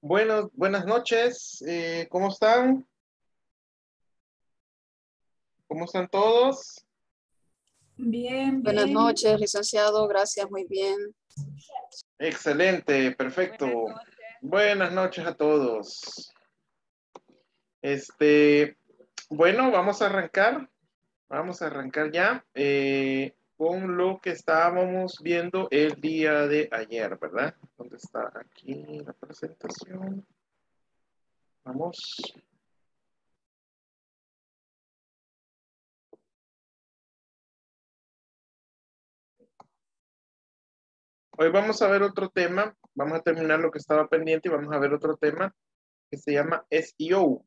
Bueno, buenas noches. Eh, ¿Cómo están? ¿Cómo están todos? Bien, bien. Buenas noches, licenciado. Gracias, muy bien. Excelente, perfecto. Buenas noches, a todos. Este, bueno, vamos a arrancar. Vamos a arrancar ya eh, con lo que estábamos viendo el día de ayer, ¿verdad? ¿Dónde está aquí la presentación? Vamos. Hoy vamos a ver otro tema. Vamos a terminar lo que estaba pendiente y vamos a ver otro tema que se llama SEO,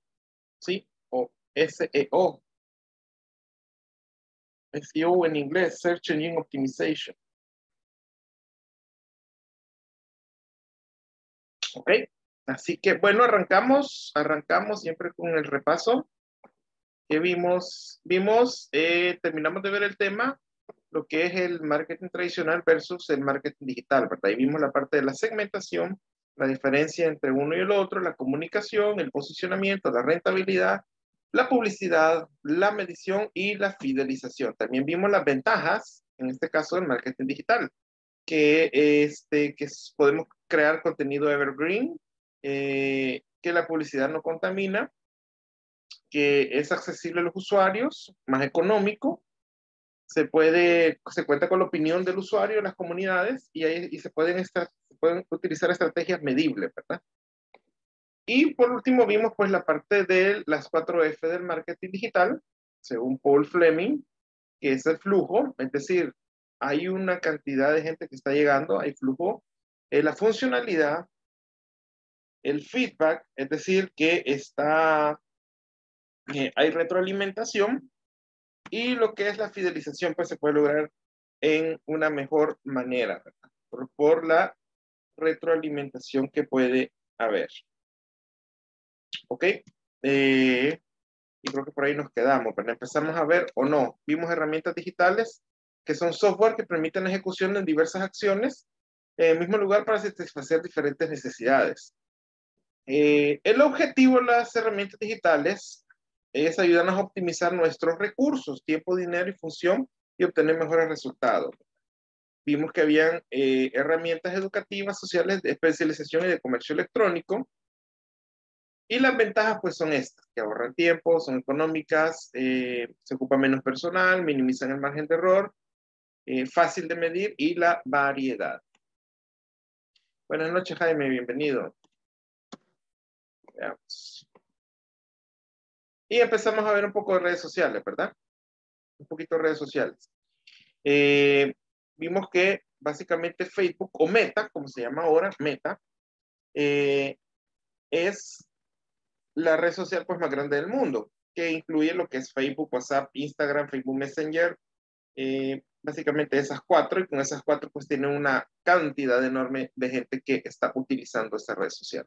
¿sí? O SEO. SEO en inglés, Search Engine Optimization. Ok, así que bueno, arrancamos, arrancamos siempre con el repaso que vimos, vimos, eh, terminamos de ver el tema, lo que es el marketing tradicional versus el marketing digital, ¿verdad? Ahí vimos la parte de la segmentación, la diferencia entre uno y el otro, la comunicación, el posicionamiento, la rentabilidad, la publicidad, la medición y la fidelización. También vimos las ventajas, en este caso del marketing digital, que, este, que podemos crear contenido evergreen, eh, que la publicidad no contamina, que es accesible a los usuarios, más económico, se puede, se cuenta con la opinión del usuario en las comunidades y, ahí, y se, pueden se pueden utilizar estrategias medibles, ¿verdad? Y por último vimos pues la parte de las 4 F del marketing digital, según Paul Fleming, que es el flujo, es decir, hay una cantidad de gente que está llegando, hay flujo, eh, la funcionalidad, el feedback, es decir, que está, eh, hay retroalimentación y lo que es la fidelización pues se puede lograr en una mejor manera, por, por la retroalimentación que puede haber. ¿Ok? Eh, y creo que por ahí nos quedamos, pero empezamos a ver o no. Vimos herramientas digitales que son software que permiten la ejecución de diversas acciones en el mismo lugar para satisfacer diferentes necesidades. Eh, el objetivo de las herramientas digitales es ayudarnos a optimizar nuestros recursos, tiempo, dinero y función y obtener mejores resultados. Vimos que habían eh, herramientas educativas, sociales, de especialización y de comercio electrónico, y las ventajas pues son estas, que ahorran tiempo, son económicas, eh, se ocupa menos personal, minimizan el margen de error, eh, fácil de medir y la variedad. Buenas noches Jaime, bienvenido. Veamos. Y empezamos a ver un poco de redes sociales, ¿verdad? Un poquito de redes sociales. Eh, vimos que básicamente Facebook o Meta, como se llama ahora, Meta, es la red social pues, más grande del mundo, que incluye lo que es Facebook, WhatsApp, Instagram, Facebook Messenger, eh, básicamente esas cuatro, y con esas cuatro pues tiene una cantidad enorme de gente que está utilizando esta red social.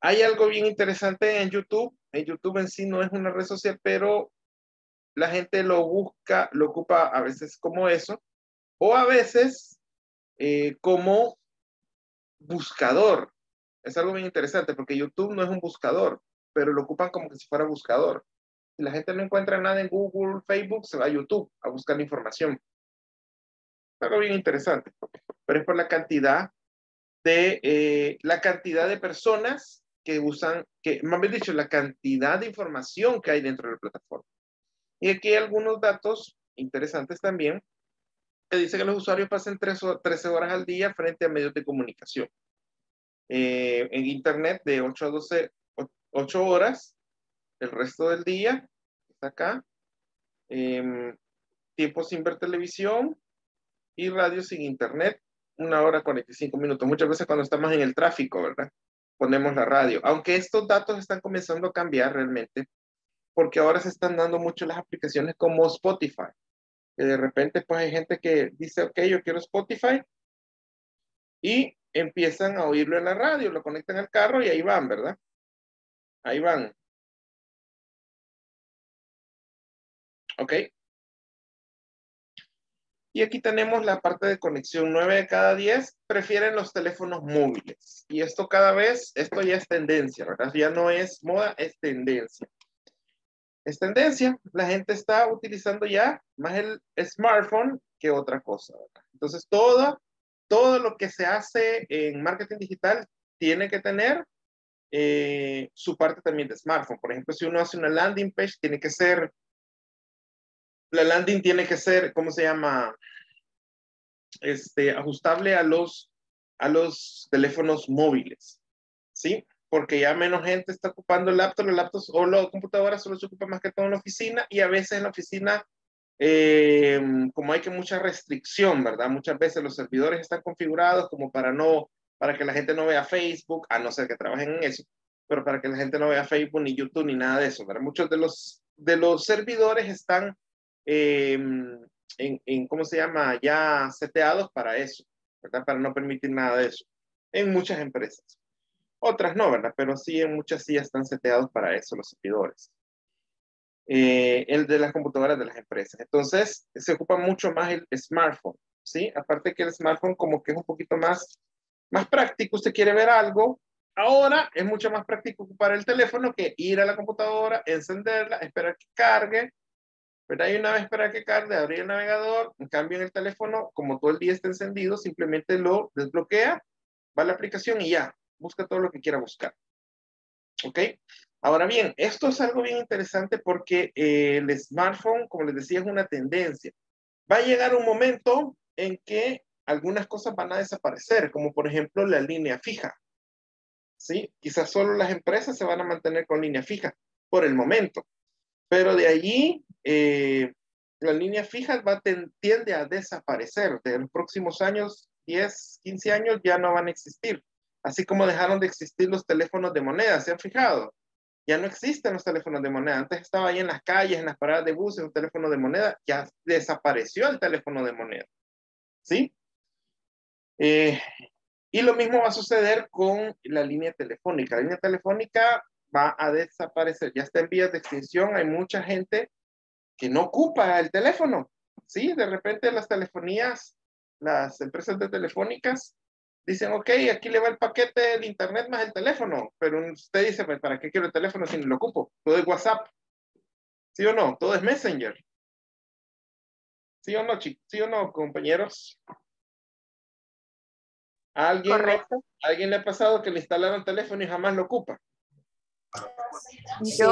Hay algo bien interesante en YouTube, en YouTube en sí no es una red social, pero la gente lo busca, lo ocupa a veces como eso, o a veces eh, como buscador. Es algo bien interesante porque YouTube no es un buscador, pero lo ocupan como que si fuera buscador. Si la gente no encuentra nada en Google, Facebook, se va a YouTube a buscar información. Es algo bien interesante, pero es por la cantidad de, eh, la cantidad de personas que usan, que más bien dicho, la cantidad de información que hay dentro de la plataforma. Y aquí hay algunos datos interesantes también que dice que los usuarios pasen 13 horas al día frente a medios de comunicación. Eh, en Internet de 8 a 12, 8 horas, el resto del día, está acá. Em, tiempo sin ver televisión y radio sin Internet, una hora 45 minutos. Muchas veces cuando estamos en el tráfico, ¿verdad? Ponemos la radio. Aunque estos datos están comenzando a cambiar realmente, porque ahora se están dando mucho las aplicaciones como Spotify que de repente pues hay gente que dice, ok, yo quiero Spotify y empiezan a oírlo en la radio, lo conectan al carro y ahí van, ¿verdad? Ahí van. Ok. Y aquí tenemos la parte de conexión. 9 de cada 10 prefieren los teléfonos móviles. Y esto cada vez, esto ya es tendencia, ¿verdad? Ya no es moda, es tendencia es tendencia. La gente está utilizando ya más el smartphone que otra cosa. Entonces, todo, todo lo que se hace en marketing digital tiene que tener eh, su parte también de smartphone. Por ejemplo, si uno hace una landing page, tiene que ser, la landing tiene que ser, ¿cómo se llama? Este, ajustable a los, a los teléfonos móviles. ¿Sí? porque ya menos gente está ocupando el laptop, los laptops o la computadora solo se ocupa más que todo en la oficina y a veces en la oficina, eh, como hay que mucha restricción, ¿verdad? Muchas veces los servidores están configurados como para no, para que la gente no vea Facebook, a no ser que trabajen en eso, pero para que la gente no vea Facebook ni YouTube ni nada de eso, ¿verdad? Muchos de los, de los servidores están eh, en, en, ¿cómo se llama? Ya seteados para eso, ¿verdad? Para no permitir nada de eso en muchas empresas. Otras no, ¿verdad? Pero sí, en muchas sí están seteados para eso los servidores. Eh, el de las computadoras de las empresas. Entonces, se ocupa mucho más el smartphone, ¿sí? Aparte que el smartphone como que es un poquito más, más práctico, usted quiere ver algo, ahora es mucho más práctico ocupar el teléfono que ir a la computadora, encenderla, esperar que cargue, ¿verdad? Y una vez esperar que cargue, abrir el navegador, en cambio en el teléfono, como todo el día está encendido, simplemente lo desbloquea, va a la aplicación y ya, busca todo lo que quiera buscar. ¿Ok? Ahora bien, esto es algo bien interesante porque eh, el smartphone, como les decía, es una tendencia. Va a llegar un momento en que algunas cosas van a desaparecer, como por ejemplo la línea fija. ¿Sí? Quizás solo las empresas se van a mantener con línea fija por el momento. Pero de allí, eh, la línea fija va, tiende a desaparecer. De los próximos años, 10, 15 años, ya no van a existir. Así como dejaron de existir los teléfonos de moneda, ¿se han fijado? Ya no existen los teléfonos de moneda. Antes estaba ahí en las calles, en las paradas de buses, un teléfono de moneda. Ya desapareció el teléfono de moneda. ¿Sí? Eh, y lo mismo va a suceder con la línea telefónica. La línea telefónica va a desaparecer. Ya está en vías de extinción. Hay mucha gente que no ocupa el teléfono. ¿Sí? De repente las telefonías, las empresas de telefónicas dicen, ok, aquí le va el paquete del internet más el teléfono, pero usted dice, pues, ¿para qué quiero el teléfono si no lo ocupo? Todo es WhatsApp. ¿Sí o no? Todo es Messenger. ¿Sí o no, chicos? ¿Sí o no, compañeros? alguien, alguien le ha pasado que le instalaron teléfono y jamás lo ocupa? Sí,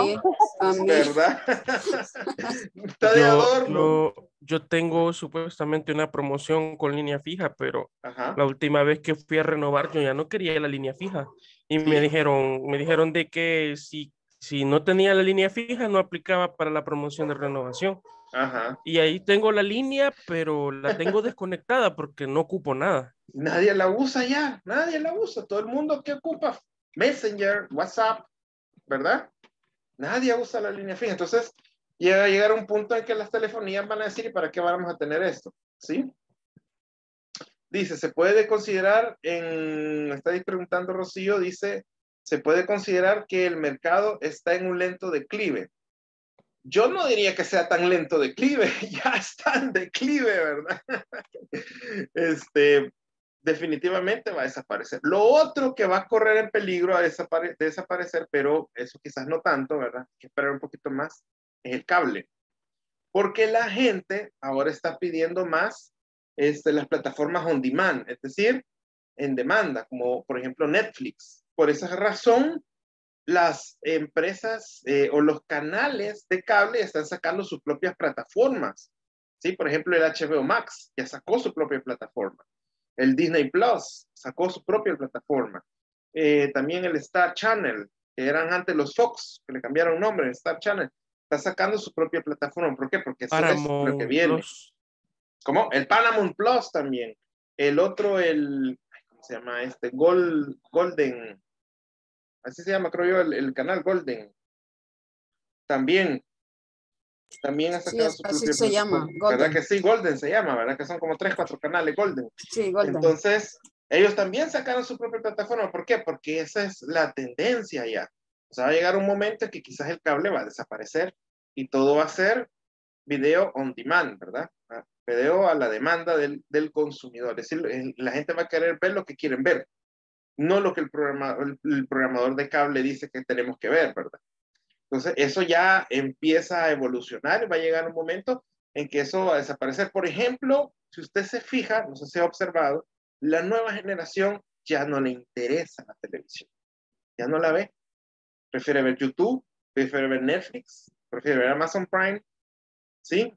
a mí. ¿Verdad? Está de Yo, adorno. yo- yo tengo supuestamente una promoción con línea fija, pero Ajá. la última vez que fui a renovar yo ya no quería la línea fija y Sí. me dijeron, me dijeron de que si, si no tenía la línea fija no aplicaba para la promoción de renovación. Ajá. Y ahí tengo la línea, pero la tengo desconectada porque no ocupo nada. Nadie la usa ya, nadie la usa. Todo el mundo que ocupa Messenger, WhatsApp, ¿verdad? Nadie usa la línea fija. Entonces, llega a llegar un punto en que las telefonías van a decir, ¿y para qué vamos a tener esto? ¿Sí? Dice, se puede considerar, en, está ahí preguntando Rocío, dice, se puede considerar que el mercado está en un lento declive. yo no diría que sea tan lento declive, ya está en declive, ¿verdad? Este, definitivamente va a desaparecer. Lo otro que va a correr en peligro a desaparecer, pero eso quizás no tanto, ¿verdad? Hay que esperar un poquito más, es el cable. Porque la gente ahora está pidiendo más este, las plataformas on demand, es decir, en demanda, como por ejemplo Netflix. Por esa razón, las empresas eh, o los canales de cable están sacando sus propias plataformas. ¿sí? Por ejemplo, el HBO Max ya sacó su propia plataforma. El Disney Plus sacó su propia plataforma. Eh, también el Star Channel, que eran antes los Fox, que le cambiaron nombre, Star Channel, está sacando su propia plataforma. ¿Por qué? Porque eso es lo que viene. ¿Cómo? El Paramount Plus también. El otro, el, ¿cómo se llama este? Gold, Golden, así se llama, creo yo, el, el canal Golden. También también ha sacado su así se llama, Golden. ¿Verdad que sí? Golden se llama, ¿verdad? Que son como tres, cuatro canales Golden. Sí, Golden. Entonces, ellos también sacaron su propia plataforma. ¿Por qué? Porque esa es la tendencia ya. O sea, va a llegar un momento que quizás el cable va a desaparecer y todo va a ser video on demand, ¿verdad? Ah, video a la demanda del, del consumidor. Es decir, la gente va a querer ver lo que quieren ver, no lo que el, programa, el programador de cable dice que tenemos que ver, ¿verdad? Entonces, eso ya empieza a evolucionar y va a llegar un momento en que eso va a desaparecer. Por ejemplo, si usted se fija, no sé si ha observado, la nueva generación ya no le interesa la televisión. Ya no la ve. Prefiere ver YouTube, prefiere ver Netflix, prefiere ver Amazon Prime. ¿Sí?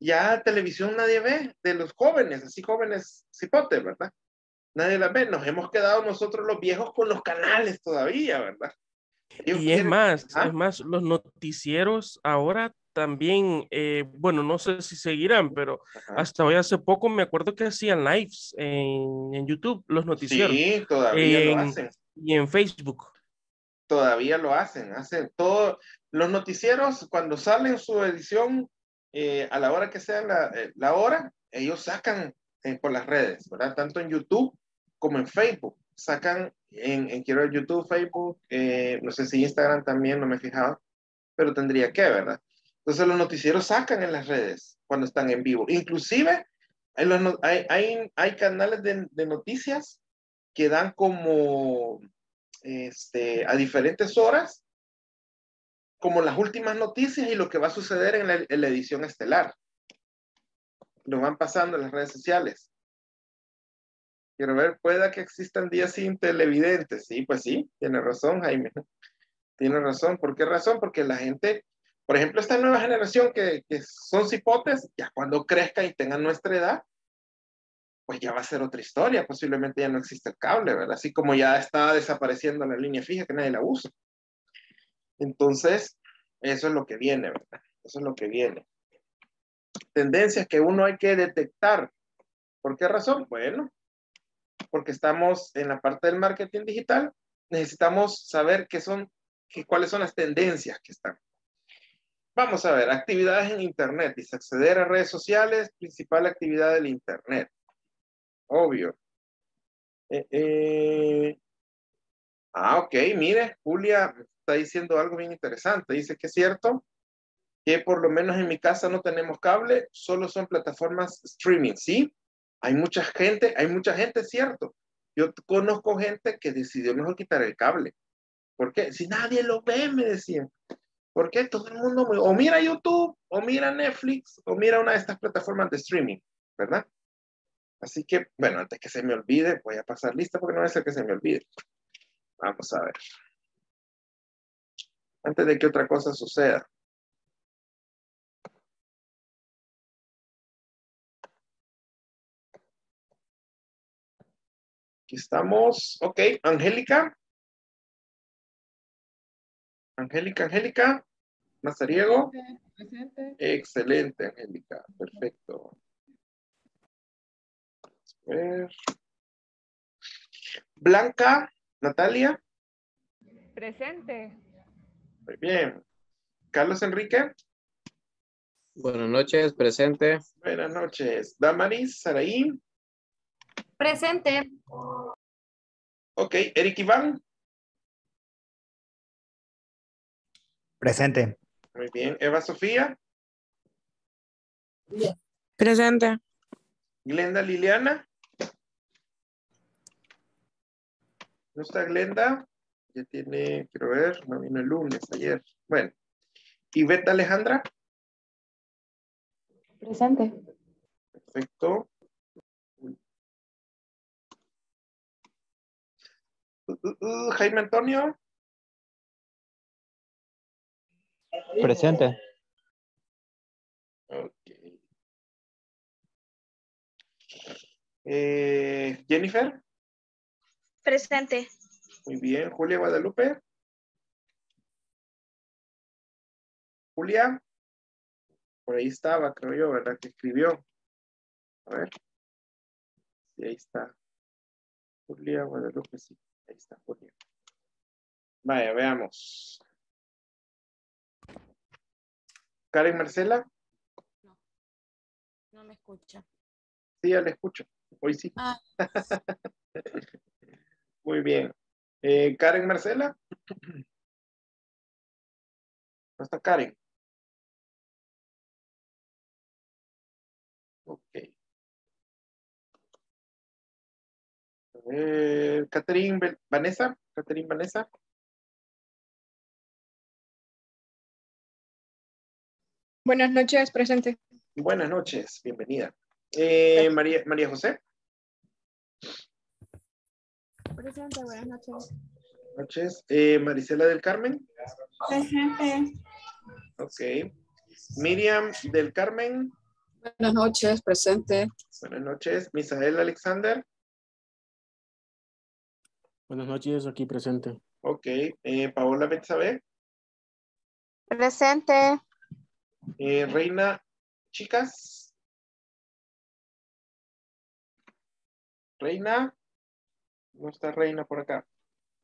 Ya televisión nadie ve de los jóvenes, así jóvenes cipotes, ¿verdad? Nadie la ve. Nos hemos quedado nosotros los viejos con los canales todavía, ¿verdad? Y es más, es ¿Ah? más, los noticieros ahora también, eh, bueno, no sé si seguirán, pero hasta hoy hace poco me acuerdo que hacían lives en, en YouTube, los noticieros. Sí, todavía lo hacen. Y en Facebook. Todavía lo hacen, hacen todo. Los noticieros, cuando salen su edición, eh, a la hora que sea la, eh, la hora, ellos sacan por las redes, ¿verdad? Tanto en YouTube como en Facebook sacan en, en YouTube, Facebook, eh, no sé si Instagram también, no me he fijado, pero tendría que, ¿verdad? Entonces los noticieros sacan en las redes cuando están en vivo. Inclusive hay, hay, hay, canales de, de, noticias que dan como este, a diferentes horas, como las últimas noticias y lo que va a suceder en la, en la edición estelar. Lo van pasando en las redes sociales. Quiero ver, pueda que existan días sin televidentes. Sí, pues sí, tiene razón, Jaime. Tiene razón. ¿Por qué razón? Porque la gente, por ejemplo, esta nueva generación que, que son cipotes, ya cuando crezca y tengan nuestra edad, pues ya va a ser otra historia. Posiblemente ya no existe el cable, ¿verdad? Así como ya está desapareciendo la línea fija que nadie la usa. Entonces, eso es lo que viene, ¿verdad? Eso es lo que viene. Tendencias que uno hay que detectar. ¿Por qué razón? Bueno, porque estamos en la parte del marketing digital, necesitamos saber qué son, qué, cuáles son las tendencias que están. Vamos a ver, actividades en Internet. Dice acceder a redes sociales, principal actividad del Internet. Obvio. Eh, eh. Ah, ok, mire, Julia está diciendo algo bien interesante. Dice que es cierto que por lo menos en mi casa no tenemos cable, solo son plataformas streaming, ¿sí? Hay mucha gente, hay mucha gente, cierto. Yo conozco gente que decidió mejor quitar el cable. ¿Por qué? Si nadie lo ve, me decían. ¿Por qué? Todo el mundo o mira YouTube, o mira Netflix, o mira una de estas plataformas de streaming, ¿verdad? Así que, bueno, antes que se me olvide, voy a pasar lista porque no a ser que se me olvide. Vamos a ver. Antes de que otra cosa suceda. Aquí estamos. Ok, Angélica. Angélica, Angélica. Mazariego. Presente. Excelente, Angélica. Perfecto. Blanca, Natalia. Presente. Muy bien. Carlos Enrique. Buenas noches, presente. Buenas noches. Damaris, Saraí. Presente. Ok, Eric Iván. Presente. Muy bien. Eva Sofía. Presente. Glenda Liliana. ¿No está Glenda? Ya tiene, quiero ver, no vino el lunes, ayer. Bueno. ¿Y Beta Alejandra? Presente. Perfecto. Uh, uh, uh, Jaime Antonio. Presente. Ok. Eh, Jennifer. Presente. Muy bien. Julia Guadalupe. Julia. Por ahí estaba, creo yo, ¿verdad? Que escribió. A ver. Sí, ahí está. Julia Guadalupe, sí. Ahí está, Julia. Vaya, veamos. Karen Marcela. No me escucha. Sí, ya le escucho. Hoy sí. Ah. Muy bien. Eh, Karen Marcela. ¿No está Karen? Eh, Catherine Vanessa. Catherine Vanessa. Buenas noches, presente. Buenas noches, bienvenida. Eh, María, María José. Presente, buenas noches. noches. Eh, Marisela del Carmen. Presente. Ok. Miriam del Carmen. Buenas noches, presente. Buenas noches. Misael Alexander. Buenas noches, aquí presente. Ok. Eh, Paola Betsabe. Presente. Eh, Reina Chicas. Reina. No está Reina por acá.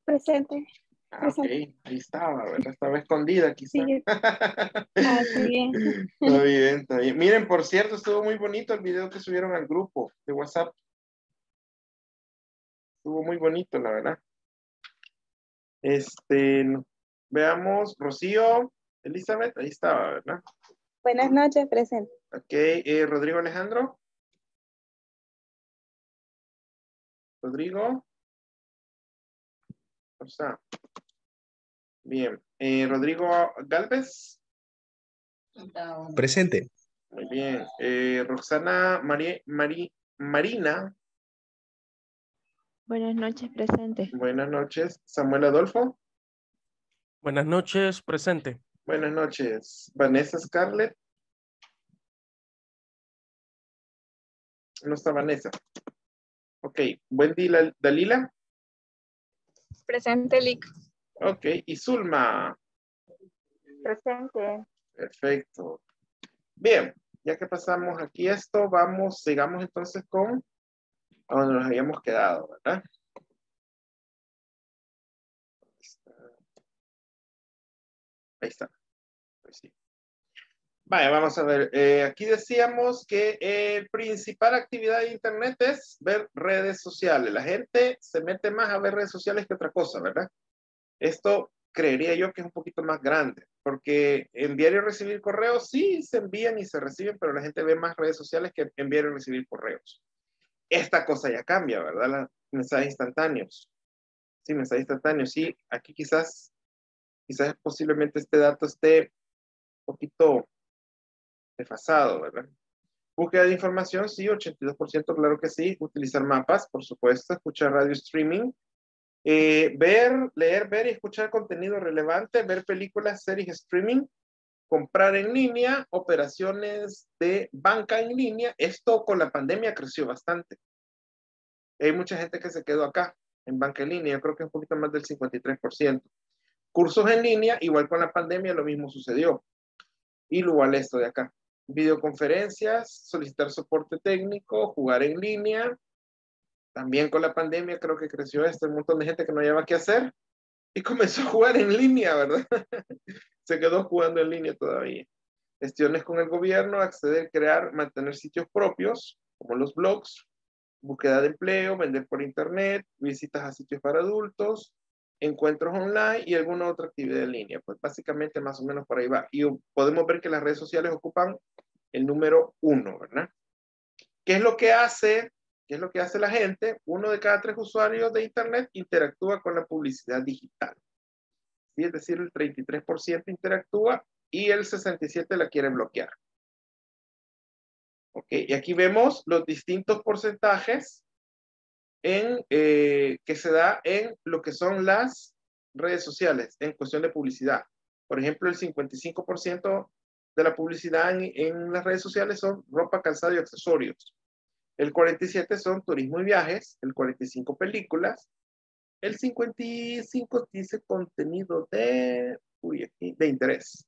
Presente. Ah, ok. Ahí estaba, ¿verdad? Estaba escondida quizá. Sí. Ah, sí, bien. Está bien, está bien. Miren, por cierto, estuvo muy bonito el video que subieron al grupo de WhatsApp. Estuvo muy bonito, la verdad. Este, veamos, Rocío, Elizabeth, ahí estaba, ¿verdad? Buenas noches, presente. Ok, eh, Rodrigo Alejandro. Rodrigo. ¿Cómo está? Bien. Eh, Rodrigo Galvez. Presente. Muy bien. Eh, Roxana Mari- Mari- Marina. Buenas noches, presente. Buenas noches. Samuel Adolfo. Buenas noches, presente. Buenas noches. Vanessa Scarlett. No está Vanessa. Ok. Wendy La- Dalila. Presente, Lic. Ok. Y Zulma. Presente. Perfecto. Bien. Ya que pasamos aquí esto, vamos, sigamos entonces con a donde nos habíamos quedado, ¿verdad? Ahí está. Pues sí. Vaya, vamos a ver. Eh, aquí decíamos que el principal actividad de Internet es ver redes sociales. La gente se mete más a ver redes sociales que otra cosa, ¿verdad? Esto creería yo que es un poquito más grande, porque enviar y recibir correos sí se envían y se reciben, pero la gente ve más redes sociales que enviar y recibir correos. Esta cosa ya cambia, ¿verdad? Mensajes instantáneos. Sí, mensajes instantáneos. Sí, aquí quizás, quizás posiblemente este dato esté un poquito desfasado, ¿verdad? Búsqueda de información, sí, 82%, claro que sí. Utilizar mapas, por supuesto. Escuchar radio streaming. Eh, ver, leer, ver y escuchar contenido relevante. Ver películas, series, streaming. Comprar en línea. Operaciones de banca en línea. Esto con la pandemia creció bastante. Hay mucha gente que se quedó acá en banca en línea. Yo creo que un poquito más del 53%. Cursos en línea, igual con la pandemia, lo mismo sucedió. Y igual esto de acá videoconferencias, solicitar soporte técnico, jugar en línea. También con la pandemia creo que creció esto, un montón de gente que no llevaba qué hacer y comenzó a jugar en línea, ¿verdad? Se quedó jugando en línea todavía. Gestiones con el gobierno, acceder, crear, mantener sitios propios, como los blogs, búsqueda de empleo, vender por internet, visitas a sitios para adultos, encuentros online y alguna otra actividad en línea. Pues básicamente más o menos por ahí va. Y podemos ver que las redes sociales ocupan el número uno, ¿verdad? ¿Qué es lo que hace? ¿Qué es lo que hace la gente? Uno de cada tres usuarios de Internet interactúa con la publicidad digital. ¿Sí? Es decir, el 33% interactúa y el 67% la quiere bloquear. Ok, y aquí vemos los distintos porcentajes en, eh, que se da en lo que son las redes sociales en cuestión de publicidad. Por ejemplo, el 55% de la publicidad en, en, las redes sociales son ropa, calzado y accesorios. El 47 son turismo y viajes, el 45 películas, el 55 dice contenido de, de interés.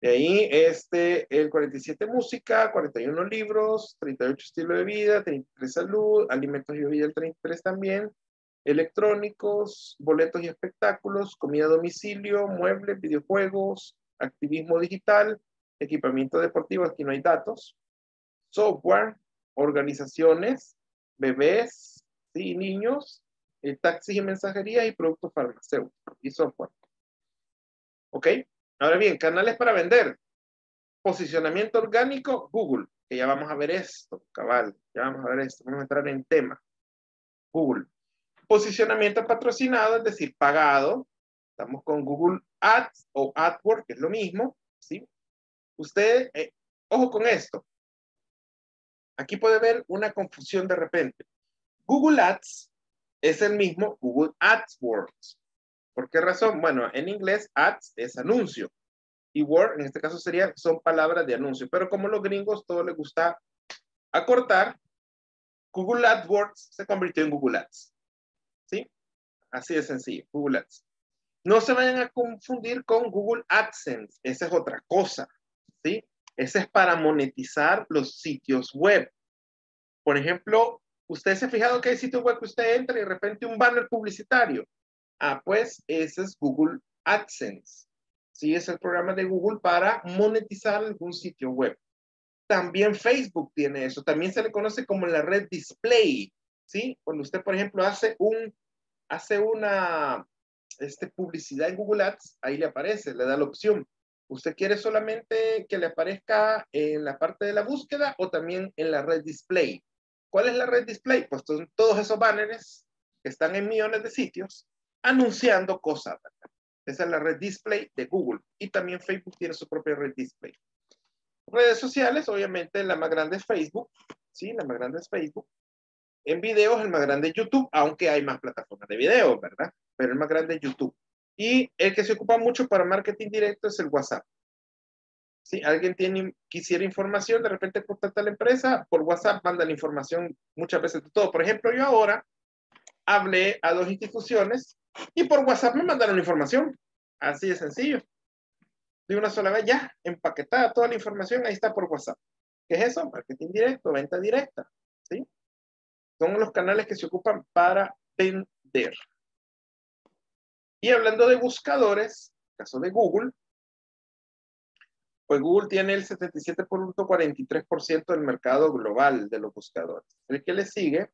De ahí, este, el 47 música, 41 libros, 38 estilo de vida, 33 salud, alimentos y bebida el 33 también, electrónicos, boletos y espectáculos, comida a domicilio, muebles, videojuegos, activismo digital, equipamiento deportivo, aquí no hay datos, software, organizaciones, bebés, ¿sí? niños, eh, taxis y mensajería y productos farmacéuticos y software. ¿Ok? Ahora bien, canales para vender. Posicionamiento orgánico, Google. Que ya vamos a ver esto, cabal. Ya vamos a ver esto. Vamos a entrar en tema. Google. Posicionamiento patrocinado, es decir, pagado. Estamos con Google Ads o AdWords, que es lo mismo. ¿sí? Usted, eh, ojo con esto. Aquí puede ver una confusión de repente. Google Ads es el mismo Google AdWords. ¿Por qué razón? Bueno, en inglés ads es anuncio y word en este caso sería, son palabras de anuncio. Pero como los gringos todo les gusta acortar, Google AdWords se convirtió en Google Ads. ¿Sí? Así de sencillo, Google Ads. No se vayan a confundir con Google AdSense, esa es otra cosa. ¿Sí? Ese es para monetizar los sitios web. Por ejemplo, usted se ha fijado que hay sitio web que usted entra y de repente un banner publicitario. Ah, pues ese es Google AdSense. Sí, es el programa de Google para monetizar algún sitio web. También Facebook tiene eso. También se le conoce como la red display. ¿Sí? Cuando usted, por ejemplo, hace un, hace una este, publicidad en Google Ads, ahí le aparece, le da la opción. ¿Usted quiere solamente que le aparezca en la parte de la búsqueda o también en la red display? ¿Cuál es la red display? Pues todos esos banners que están en millones de sitios anunciando cosas. Esa es la red display de Google. Y también Facebook tiene su propia red display. Redes sociales, obviamente la más grande es Facebook. Sí, la más grande es Facebook. En videos, el más grande es YouTube, aunque hay más plataformas de videos, ¿verdad? Pero el más grande es YouTube. Y el que se ocupa mucho para marketing directo es el WhatsApp. Si alguien tiene, quisiera información, de repente contacta a la empresa, por WhatsApp manda la información muchas veces de todo. Por ejemplo, yo ahora hablé a dos instituciones y por WhatsApp me mandaron la información. Así de sencillo. De una sola vez ya, empaquetada toda la información, ahí está por WhatsApp. ¿Qué es eso? Marketing directo, venta directa. ¿sí? Son los canales que se ocupan para vender. Y hablando de buscadores, caso de Google, pues Google tiene el 77.43% del mercado global de los buscadores. El que le sigue,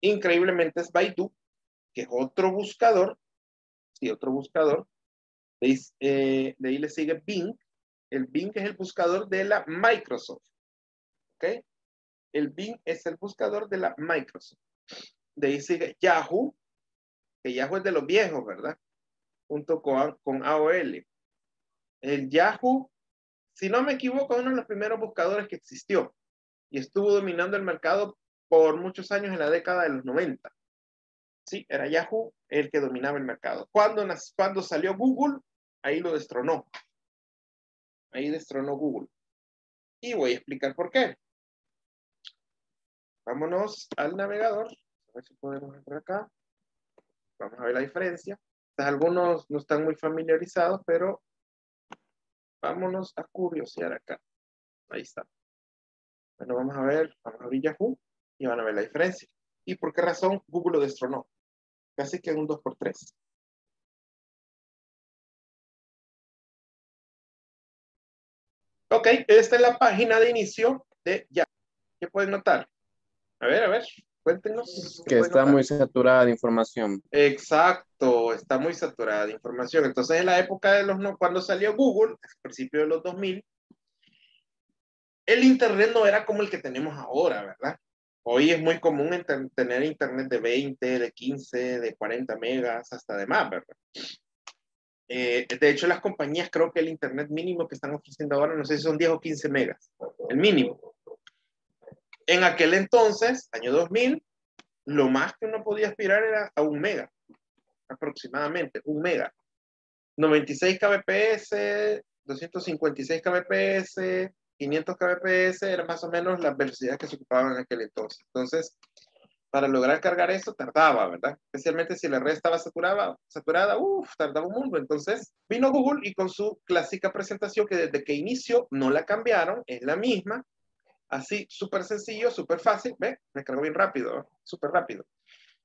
increíblemente, es Baidu, que es otro buscador, sí, otro buscador. De ahí, eh, de ahí le sigue Bing. El Bing es el buscador de la Microsoft. ¿Ok? El Bing es el buscador de la Microsoft. De ahí sigue Yahoo, que Yahoo es de los viejos, ¿verdad? Junto con, con AOL. El Yahoo, si no me equivoco, es uno de los primeros buscadores que existió y estuvo dominando el mercado por muchos años en la década de los 90. Sí, era Yahoo el que dominaba el mercado. Cuando, cuando salió Google, ahí lo destronó. Ahí destronó Google. Y voy a explicar por qué. Vámonos al navegador. A ver si podemos entrar acá. Vamos a ver la diferencia. Algunos no están muy familiarizados, pero vámonos a curiosear acá. Ahí está. Bueno, vamos a ver, vamos a abrir Yahoo y van a ver la diferencia. ¿Y por qué razón Google lo destronó? Casi que un 2x3. Ok, esta es la página de inicio de Yahoo. ¿Qué pueden notar? A ver, a ver. Cuéntenos. Que está muy saturada de información. Exacto, está muy saturada de información. Entonces, en la época de los, no, cuando salió Google, a principios de los 2000, el Internet no era como el que tenemos ahora, ¿verdad? Hoy es muy común tener Internet de 20, de 15, de 40 megas, hasta de más, ¿verdad? Eh, de hecho, las compañías creo que el Internet mínimo que están ofreciendo ahora, no sé si son 10 o 15 megas, el mínimo. En aquel entonces, año 2000, lo más que uno podía aspirar era a un mega, aproximadamente, un mega. 96 kbps, 256 kbps, 500 kbps, era más o menos la velocidad que se ocupaban en aquel entonces. Entonces, para lograr cargar eso tardaba, ¿verdad? Especialmente si la red estaba saturada, saturada, uff, tardaba un mundo. Entonces vino Google y con su clásica presentación que desde que inició no la cambiaron, es la misma, Así, súper sencillo, súper fácil. ¿Ve? Me cargo bien rápido, súper rápido.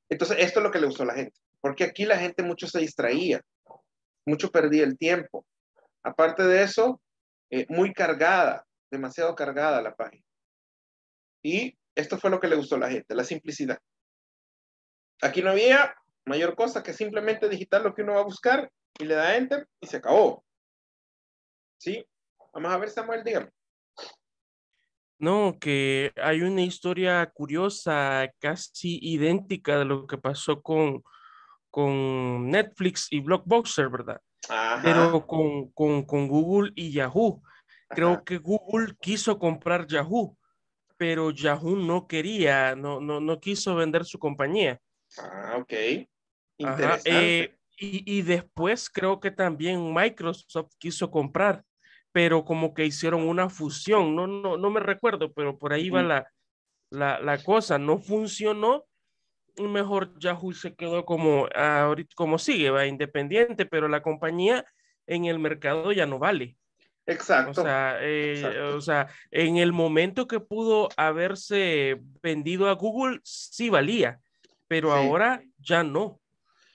Entonces, esto es lo que le gustó a la gente. Porque aquí la gente mucho se distraía, mucho perdía el tiempo. Aparte de eso, eh, muy cargada, demasiado cargada la página. Y esto fue lo que le gustó a la gente, la simplicidad. Aquí no había mayor cosa que simplemente digitar lo que uno va a buscar y le da enter y se acabó. ¿Sí? Vamos a ver, Samuel, dígame. No, que hay una historia curiosa, casi idéntica de lo que pasó con, con Netflix y Blockbuster, ¿verdad? Pero con, con, con, Google y Yahoo. Creo que Google quiso comprar Yahoo, pero Yahoo no quería, no, no, no quiso vender su compañía. Ah, ok. Interesante. Eh, y, y después creo que también Microsoft quiso comprar pero como que hicieron una fusión, no, no, no me recuerdo, pero por ahí va la, la, la cosa, no funcionó, mejor Yahoo se quedó como ahorita como sigue, va independiente, pero la compañía en el mercado ya no vale. Exacto. O sea, eh, o sea, en el momento que pudo haberse vendido a Google, sí valía, pero ahora ya no.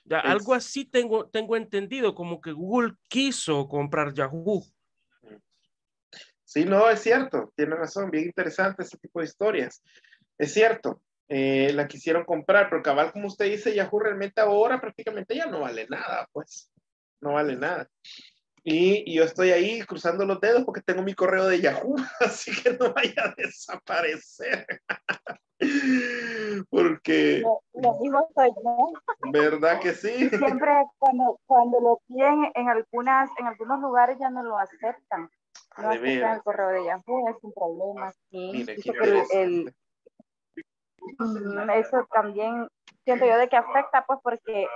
Ya, algo así tengo, tengo entendido, como que Google quiso comprar Yahoo. Sí, no, es cierto, tiene razón, bien interesante ese tipo de historias. Es cierto, eh, la quisieron comprar, pero cabal, como usted dice, Yahoo realmente ahora prácticamente ya no vale nada, pues, no vale nada. Y, yo estoy ahí cruzando los dedos porque tengo mi correo de Yahoo, así que no vaya a desaparecer. porque... Lo, mismo soy yo. ¿Verdad que sí? Siempre cuando, cuando lo piden en, algunas, en algunos lugares ya no lo aceptan. No aceptan el correo de Yahoo, es un problema. Sí. el, eso también siento yo de que afecta, pues porque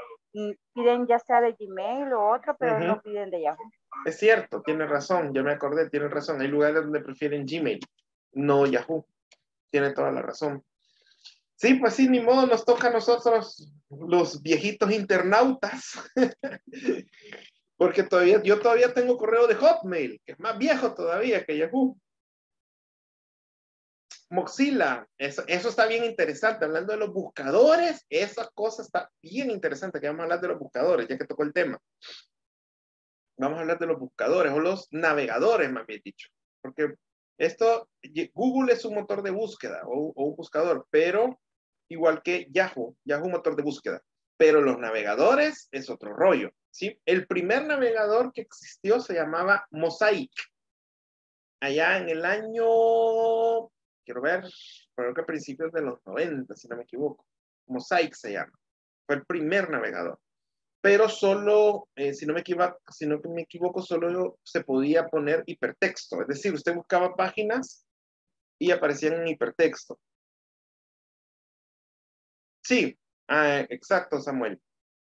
piden ya sea de Gmail o otro, pero no piden de Yahoo. Es cierto, tiene razón, yo me acordé, tiene razón. Hay lugares donde prefieren Gmail, no Yahoo. Tiene toda la razón. Sí, pues sí, ni modo, nos toca a nosotros, los viejitos internautas. Porque todavía, yo todavía tengo correo de Hotmail, que es más viejo todavía que Yahoo. Mozilla, eso, eso está bien interesante. Hablando de los buscadores, esa cosa está bien interesante que vamos a hablar de los buscadores, ya que tocó el tema. Vamos a hablar de los buscadores o los navegadores, más bien dicho. Porque esto, Google es un motor de búsqueda o, o un buscador, pero igual que Yahoo, Yahoo motor de búsqueda. Pero los navegadores es otro rollo. ¿Sí? El primer navegador que existió se llamaba Mosaic. Allá en el año, quiero ver, creo que a principios de los 90, si no me equivoco. Mosaic se llama. Fue el primer navegador. Pero solo, eh, si, no me equivoco, si no me equivoco, solo se podía poner hipertexto. Es decir, usted buscaba páginas y aparecían en hipertexto. Sí, ah, exacto, Samuel.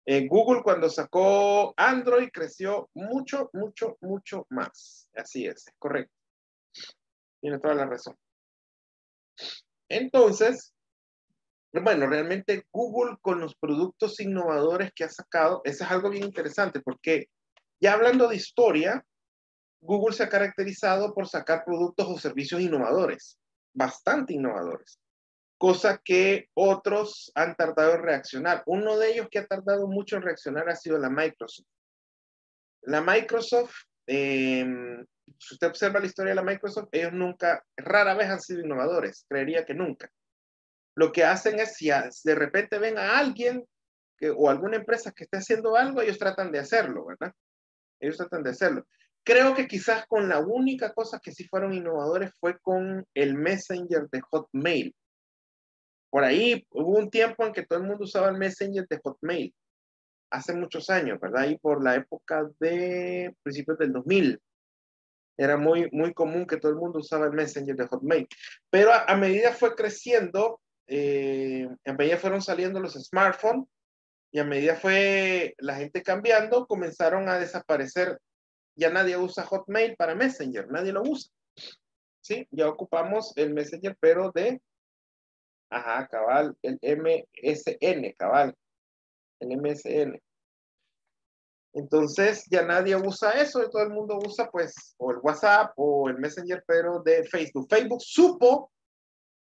Eh, Google cuando sacó Android creció mucho, mucho, mucho más. Así es, correcto. Tiene toda la razón. Entonces, bueno, realmente Google con los productos innovadores que ha sacado, eso es algo bien interesante porque ya hablando de historia, Google se ha caracterizado por sacar productos o servicios innovadores, bastante innovadores cosa que otros han tardado en reaccionar. Uno de ellos que ha tardado mucho en reaccionar ha sido la Microsoft. La Microsoft, em, si usted observa la historia de la Microsoft, ellos nunca, rara vez han sido innovadores, creería que nunca. lo que hacen es si de repente ven a alguien que, o alguna empresa que esté haciendo algo, ellos tratan de hacerlo, ¿verdad? Ellos tratan de hacerlo. Creo que quizás con la única cosa que sí fueron innovadores fue con el Messenger de Hotmail. Por ahí hubo un tiempo en que todo el mundo usaba el Messenger de Hotmail. Hace muchos años, ¿verdad? Y por la época de principios del 2000. Era muy, muy común que todo el mundo usaba el Messenger de Hotmail. Pero a, medida fue creciendo, eh, a medida fueron saliendo los smartphones y a medida fue la gente cambiando, comenzaron a desaparecer. Ya nadie usa Hotmail para Messenger, nadie lo usa. Sí, ya ocupamos el Messenger, pero de, ajá, cabal, el MSN, cabal, el MSN. Entonces ya nadie usa eso, todo el mundo usa pues o el WhatsApp o el Messenger, pero de Facebook. Facebook supo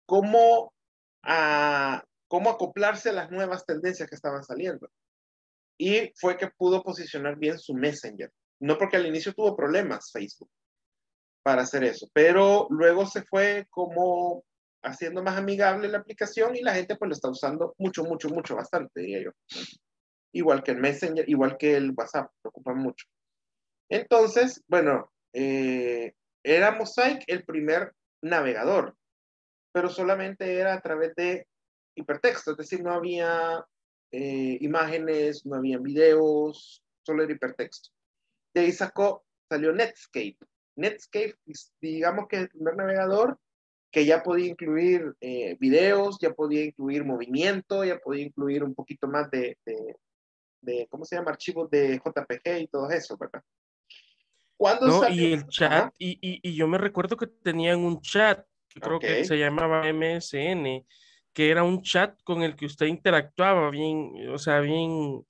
cómo, a, cómo acoplarse a las nuevas tendencias que estaban saliendo. Y fue que pudo posicionar bien su Messenger. No porque al inicio tuvo problemas Facebook para hacer eso, pero luego se fue como haciendo más amigable la aplicación y la gente pues lo está usando mucho, mucho, mucho, bastante, diría yo igual que el Messenger, igual que el WhatsApp, lo ocupan mucho. Entonces, bueno, eh, era Mosaic el primer navegador, pero solamente era a través de hipertexto, es decir, no había eh, imágenes, no había videos, solo era hipertexto. De ahí salió Netscape. Netscape, digamos que el primer navegador que ya podía incluir eh, videos, ya podía incluir movimiento, ya podía incluir un poquito más de, de, ¿cómo se llama? Archivos de JPG y todo eso, ¿verdad? ¿Cuándo y el chat, y, y, y, yo me recuerdo que tenían un chat, que creo que se llamaba MSN, que era un chat con el que usted interactuaba bien, o sea, bien,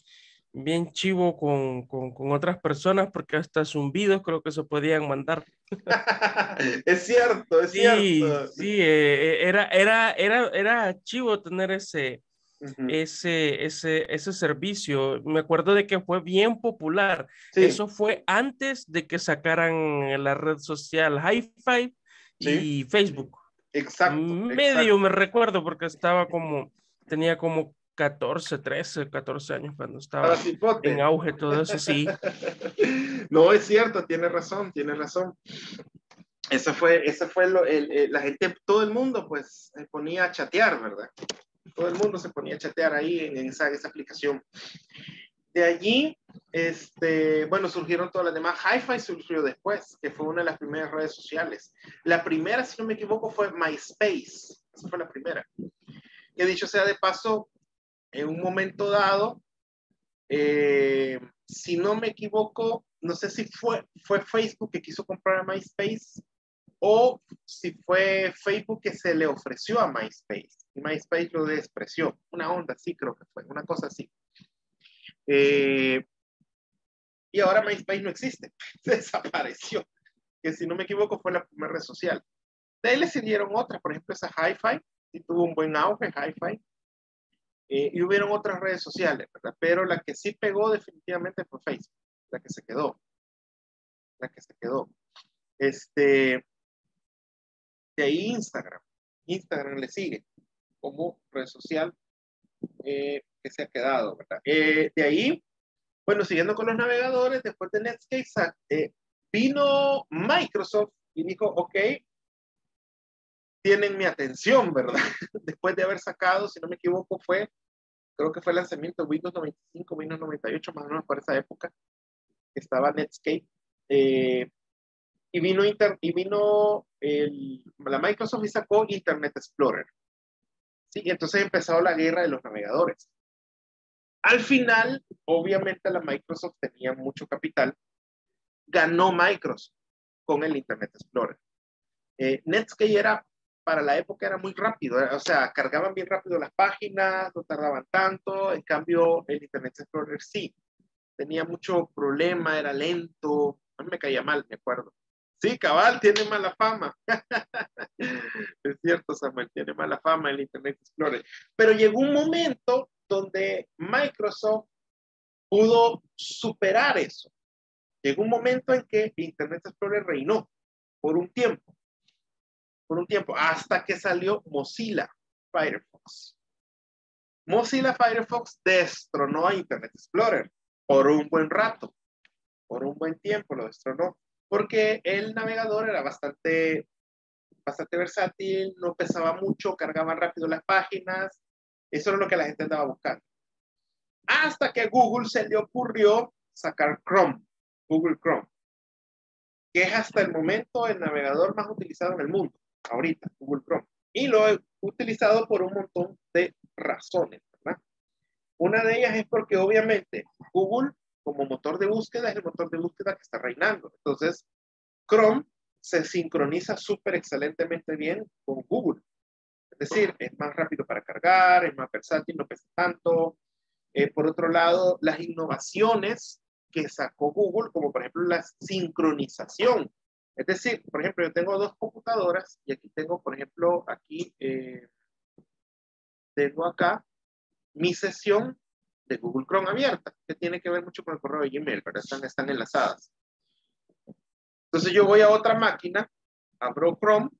bien chivo con, con, con otras personas, porque hasta zumbidos creo que se podían mandar. es cierto, es cierto. Sí, eh, era, era, era, era chivo tener ese, ese, ese, ese servicio. Me acuerdo de que fue bien popular. Eso fue antes de que sacaran la red social Hi-Fi y Facebook. Exacto. Medio me recuerdo porque estaba como, tenía como 14, 13, 14 años cuando estaba en auge todo eso, sí. no, es cierto, tiene razón, tiene razón. Eso fue, eso fue lo, el, la gente, todo el mundo pues se ponía a chatear, ¿verdad? todo el mundo se ponía a chatear ahí en, esa, esa, aplicación. De allí, este, bueno, surgieron todas las demás. Hi-Fi surgió después, que fue una de las primeras redes sociales. La primera, si no me equivoco, fue MySpace. Esa fue la primera. Que dicho sea de paso, en un momento dado, eh, si no me equivoco, no sé si fue, fue Facebook que quiso comprar a MySpace o si fue Facebook que se le ofreció a MySpace y MySpace lo despreció. Una onda así creo que fue, una cosa así. Eh, y ahora MySpace no existe, desapareció. Que si no me equivoco fue la primera red social. De ahí le siguieron otras, por ejemplo esa Hi-Fi, y tuvo un buen auge, Hi-Fi. Eh, y hubieron otras redes sociales, ¿verdad? Pero la que sí pegó definitivamente fue Facebook, la que se quedó. La que se quedó. Este, de ahí Instagram. Instagram le sigue como red social eh, que se ha quedado, ¿verdad? Eh, de ahí, bueno, siguiendo con los navegadores, después de Netscape, eh, vino Microsoft y dijo, ok, tienen mi atención, ¿verdad? después de haber sacado, si no me equivoco, fue, creo que fue el lanzamiento Windows 95, Windows 98, más o menos por esa época, que estaba Netscape. Eh, y vino, inter, y vino el, la Microsoft y sacó Internet Explorer. ¿sí? Y entonces empezó la guerra de los navegadores. Al final, obviamente la Microsoft tenía mucho capital. Ganó Microsoft con el Internet Explorer. Eh, Netscape era, para la época era muy rápido, o sea, cargaban bien rápido las páginas, no tardaban tanto, en cambio el Internet Explorer sí, tenía mucho problema, era lento, a mí me caía mal, me acuerdo. Sí, cabal, tiene mala fama. es cierto, Samuel, tiene mala fama el Internet Explorer. Pero llegó un momento donde Microsoft pudo superar eso. Llegó un momento en que Internet Explorer reinó por un tiempo. Por un tiempo, hasta que salió Mozilla. Firefox. Mozilla Firefox destronó a Internet Explorer por un buen rato, por un buen tiempo lo destronó, porque el navegador era bastante, bastante versátil, no pesaba mucho, cargaba rápido las páginas, eso era lo que la gente andaba buscando. Hasta que Google se le ocurrió sacar Chrome, Google Chrome, que es hasta el momento el navegador más utilizado en el mundo, ahorita, Google Chrome. Y lo he utilizado por un montón de razones, ¿verdad? Una de ellas es porque obviamente Google como motor de búsqueda es el motor de búsqueda que está reinando. Entonces, Chrome se sincroniza súper excelentemente bien con Google. Es decir, es más rápido para cargar, es más versátil, no pesa tanto. Eh, por otro lado, las innovaciones que sacó Google, como por ejemplo la sincronización. Es decir, por ejemplo, yo tengo dos computadoras y aquí tengo, por ejemplo, aquí eh, tengo acá mi sesión de Google Chrome abierta, que tiene que ver mucho con el correo de Gmail, pero están, están enlazadas. Entonces yo voy a otra máquina, abro Chrome,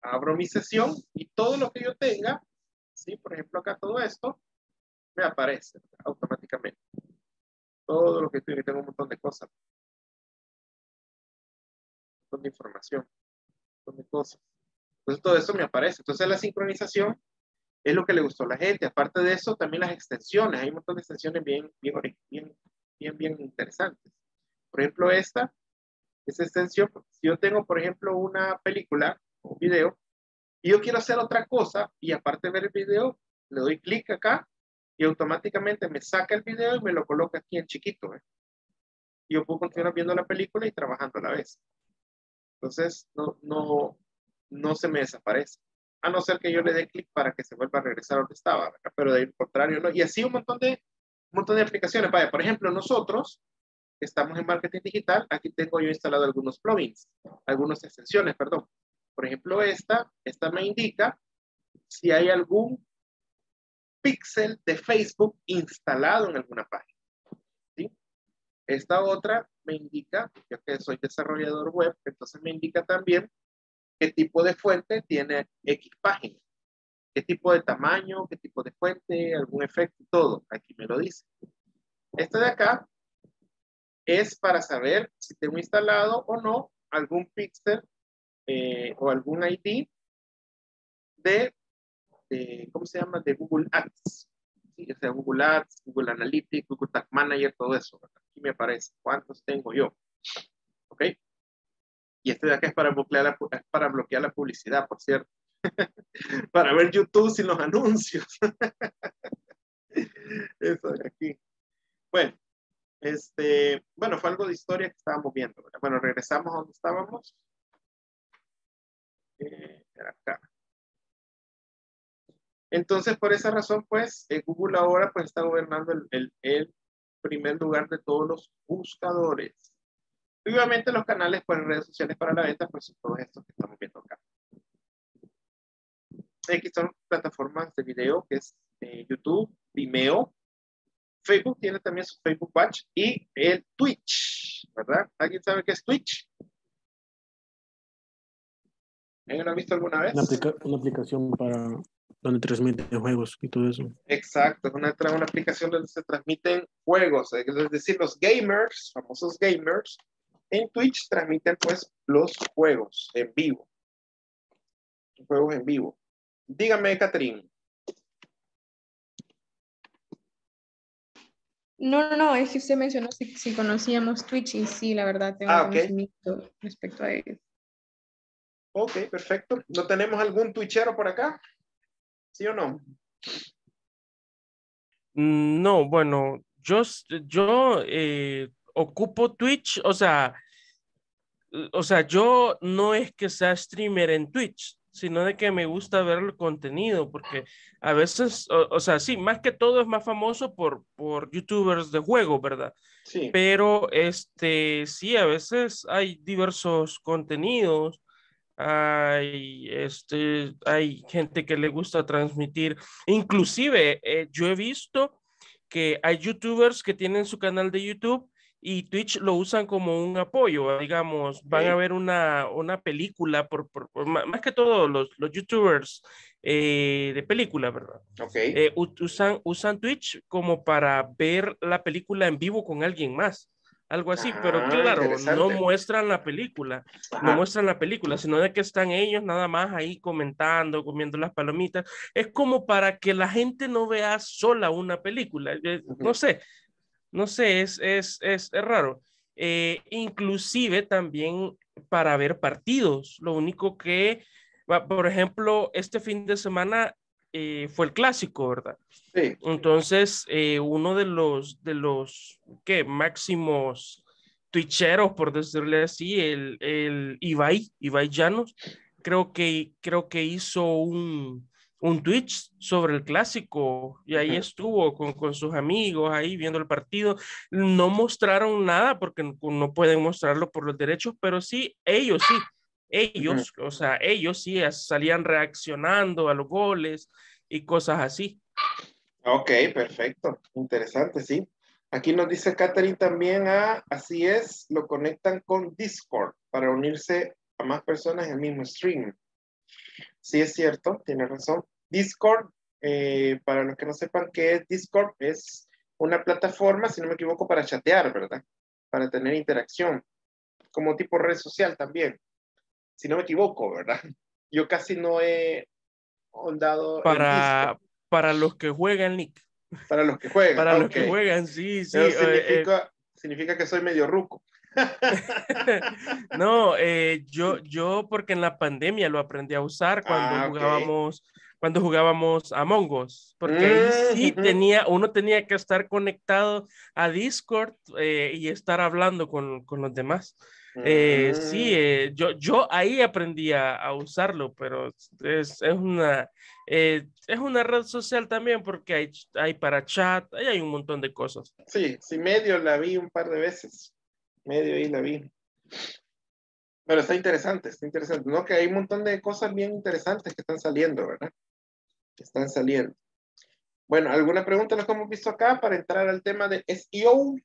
abro mi sesión y todo lo que yo tenga, ¿sí? por ejemplo acá todo esto, me aparece automáticamente. Todo lo que estoy, tengo un montón de cosas. Montón de información, un montón de cosas. Entonces todo eso me aparece. Entonces la sincronización es lo que le gustó a la gente. Aparte de eso, también las extensiones. Hay un montón de extensiones bien, bien, bien, bien, bien interesantes. Por ejemplo, esta, esta extensión, si yo tengo, por ejemplo, una película o un video, y yo quiero hacer otra cosa, y aparte de ver el video, le doy clic acá, y automáticamente me saca el video y me lo coloca aquí en chiquito. ¿eh? Y yo puedo continuar viendo la película y trabajando a la vez. Entonces, no, no, no se me desaparece a no ser que yo le dé clic para que se vuelva a regresar donde estaba, pero de contrario no. Y así un montón de, montón de aplicaciones. Vaya, por ejemplo, nosotros que estamos en marketing digital, aquí tengo yo instalado algunos plugins, algunas extensiones, perdón. Por ejemplo, esta, esta me indica si hay algún píxel de Facebook instalado en alguna página. ¿sí? Esta otra me indica, yo que soy desarrollador web, entonces me indica también qué tipo de fuente tiene X página, qué tipo de tamaño, qué tipo de fuente, algún efecto, todo. Aquí me lo dice. Este de acá es para saber si tengo instalado o no algún pixel eh, o algún ID de, ¿cómo se llama? De Google Ads. Google Ads, Google Analytics, Google Tag Manager, todo eso. Aquí me aparece cuántos tengo yo. ¿Ok? Y este de acá es para bloquear la, para bloquear la publicidad, por cierto. para ver YouTube sin los anuncios. Eso de aquí. Bueno, este, bueno, fue algo de historia que estábamos viendo. Bueno, regresamos a donde estábamos. Eh, acá. Entonces, por esa razón, pues, Google ahora pues está gobernando el, el, el primer lugar de todos los buscadores. Obviamente los canales por redes sociales para la venta, pues son todos estos que estamos viendo acá. Aquí son plataformas de video, que es eh, YouTube, Vimeo. Facebook tiene también su Facebook Watch y el Twitch, ¿verdad? ¿Alguien sabe qué es Twitch? ¿Alguien lo ha visto alguna vez? Una, aplicación para donde transmiten juegos y todo eso. Exacto, es una, una aplicación donde se transmiten juegos, es decir, los gamers, famosos gamers, en Twitch transmiten pues los juegos en vivo. Juegos en vivo. Dígame, Catherine. No, no, no, es que usted mencionó si, conocíamos Twitch y sí, la verdad, tengo ah, conocimiento respecto a ello. Ok, perfecto. ¿No tenemos algún twitchero por acá? ¿Sí o no? Mm, no, bueno, yo, yo eh, ocupo Twitch, o sea, o sea, yo no es que sea streamer en Twitch, sino de que me gusta ver el contenido, porque a veces, o, sea, sí, más que todo es más famoso por, por youtubers de juego, ¿verdad? Sí. Pero, este, sí, a veces hay diversos contenidos, hay, este, hay gente que le gusta transmitir, inclusive eh, yo he visto que hay youtubers que tienen su canal de YouTube y Twitch lo usan como un apoyo, digamos, van a ver una, una película, por, por, más que todo los, los youtubers eh, de película, ¿verdad? Okay. Eh, usan, usan Twitch como para ver la película en vivo con alguien más algo así, pero ah, claro, no muestran la película, no muestran la película, sino de que están ellos nada más ahí comentando, comiendo las palomitas. Es como para que la gente no vea sola una película. Eh, no sé, no sé, es, es, es, raro. Eh, inclusive también para ver partidos. Lo único que, por ejemplo, este fin de semana eh, fue el clásico, ¿verdad? Sí. Entonces, eh, uno de los, de los, ¿qué? Máximos twitcheros, por decirle así, el, el Ibai, Ibai Llanos, creo que, creo que hizo un, un Twitch sobre el clásico y ahí estuvo con, con, sus amigos ahí viendo el partido. No mostraron nada porque no pueden mostrarlo por los derechos, pero sí, ellos sí ellos, o sea, ellos sí salían reaccionando a los goles y cosas así. Ok, perfecto. Interesante, sí. Aquí nos dice Catherine también, ah, así es, lo conectan con Discord para unirse a más personas en el mismo stream. Sí, es cierto, tiene razón. Discord, eh, para los que no sepan qué es Discord, es una plataforma, si no me equivoco, para chatear, ¿verdad? Para tener interacción, como tipo red social también si no me equivoco, ¿verdad? Yo casi no he ondado. Para, para los que juegan, Nick. Para los que juegan. Para los que juegan, sí, sí. Eh, significa, significa que soy medio ruco. no, eh, yo, yo porque en la pandemia lo aprendí a usar cuando ah, jugábamos cuando jugábamos a Mongos, porque ahí sí mm, tenía, uno tenía que estar conectado a Discord eh, y estar hablando con, con los demás. Eh, sí, mm. eh, yo, yo ahí aprendí a, usarlo, pero es, es una, eh, es una red social también porque hay, hay para chat, ahí hay un montón de cosas. Sí, sí, medio la vi un par de veces, medio ahí la vi. Pero está interesante, está interesante, ¿no? Que hay un montón de cosas bien interesantes que están saliendo, ¿verdad? Que están saliendo. Bueno, ¿alguna pregunta nos hemos visto acá para entrar al tema de SEO?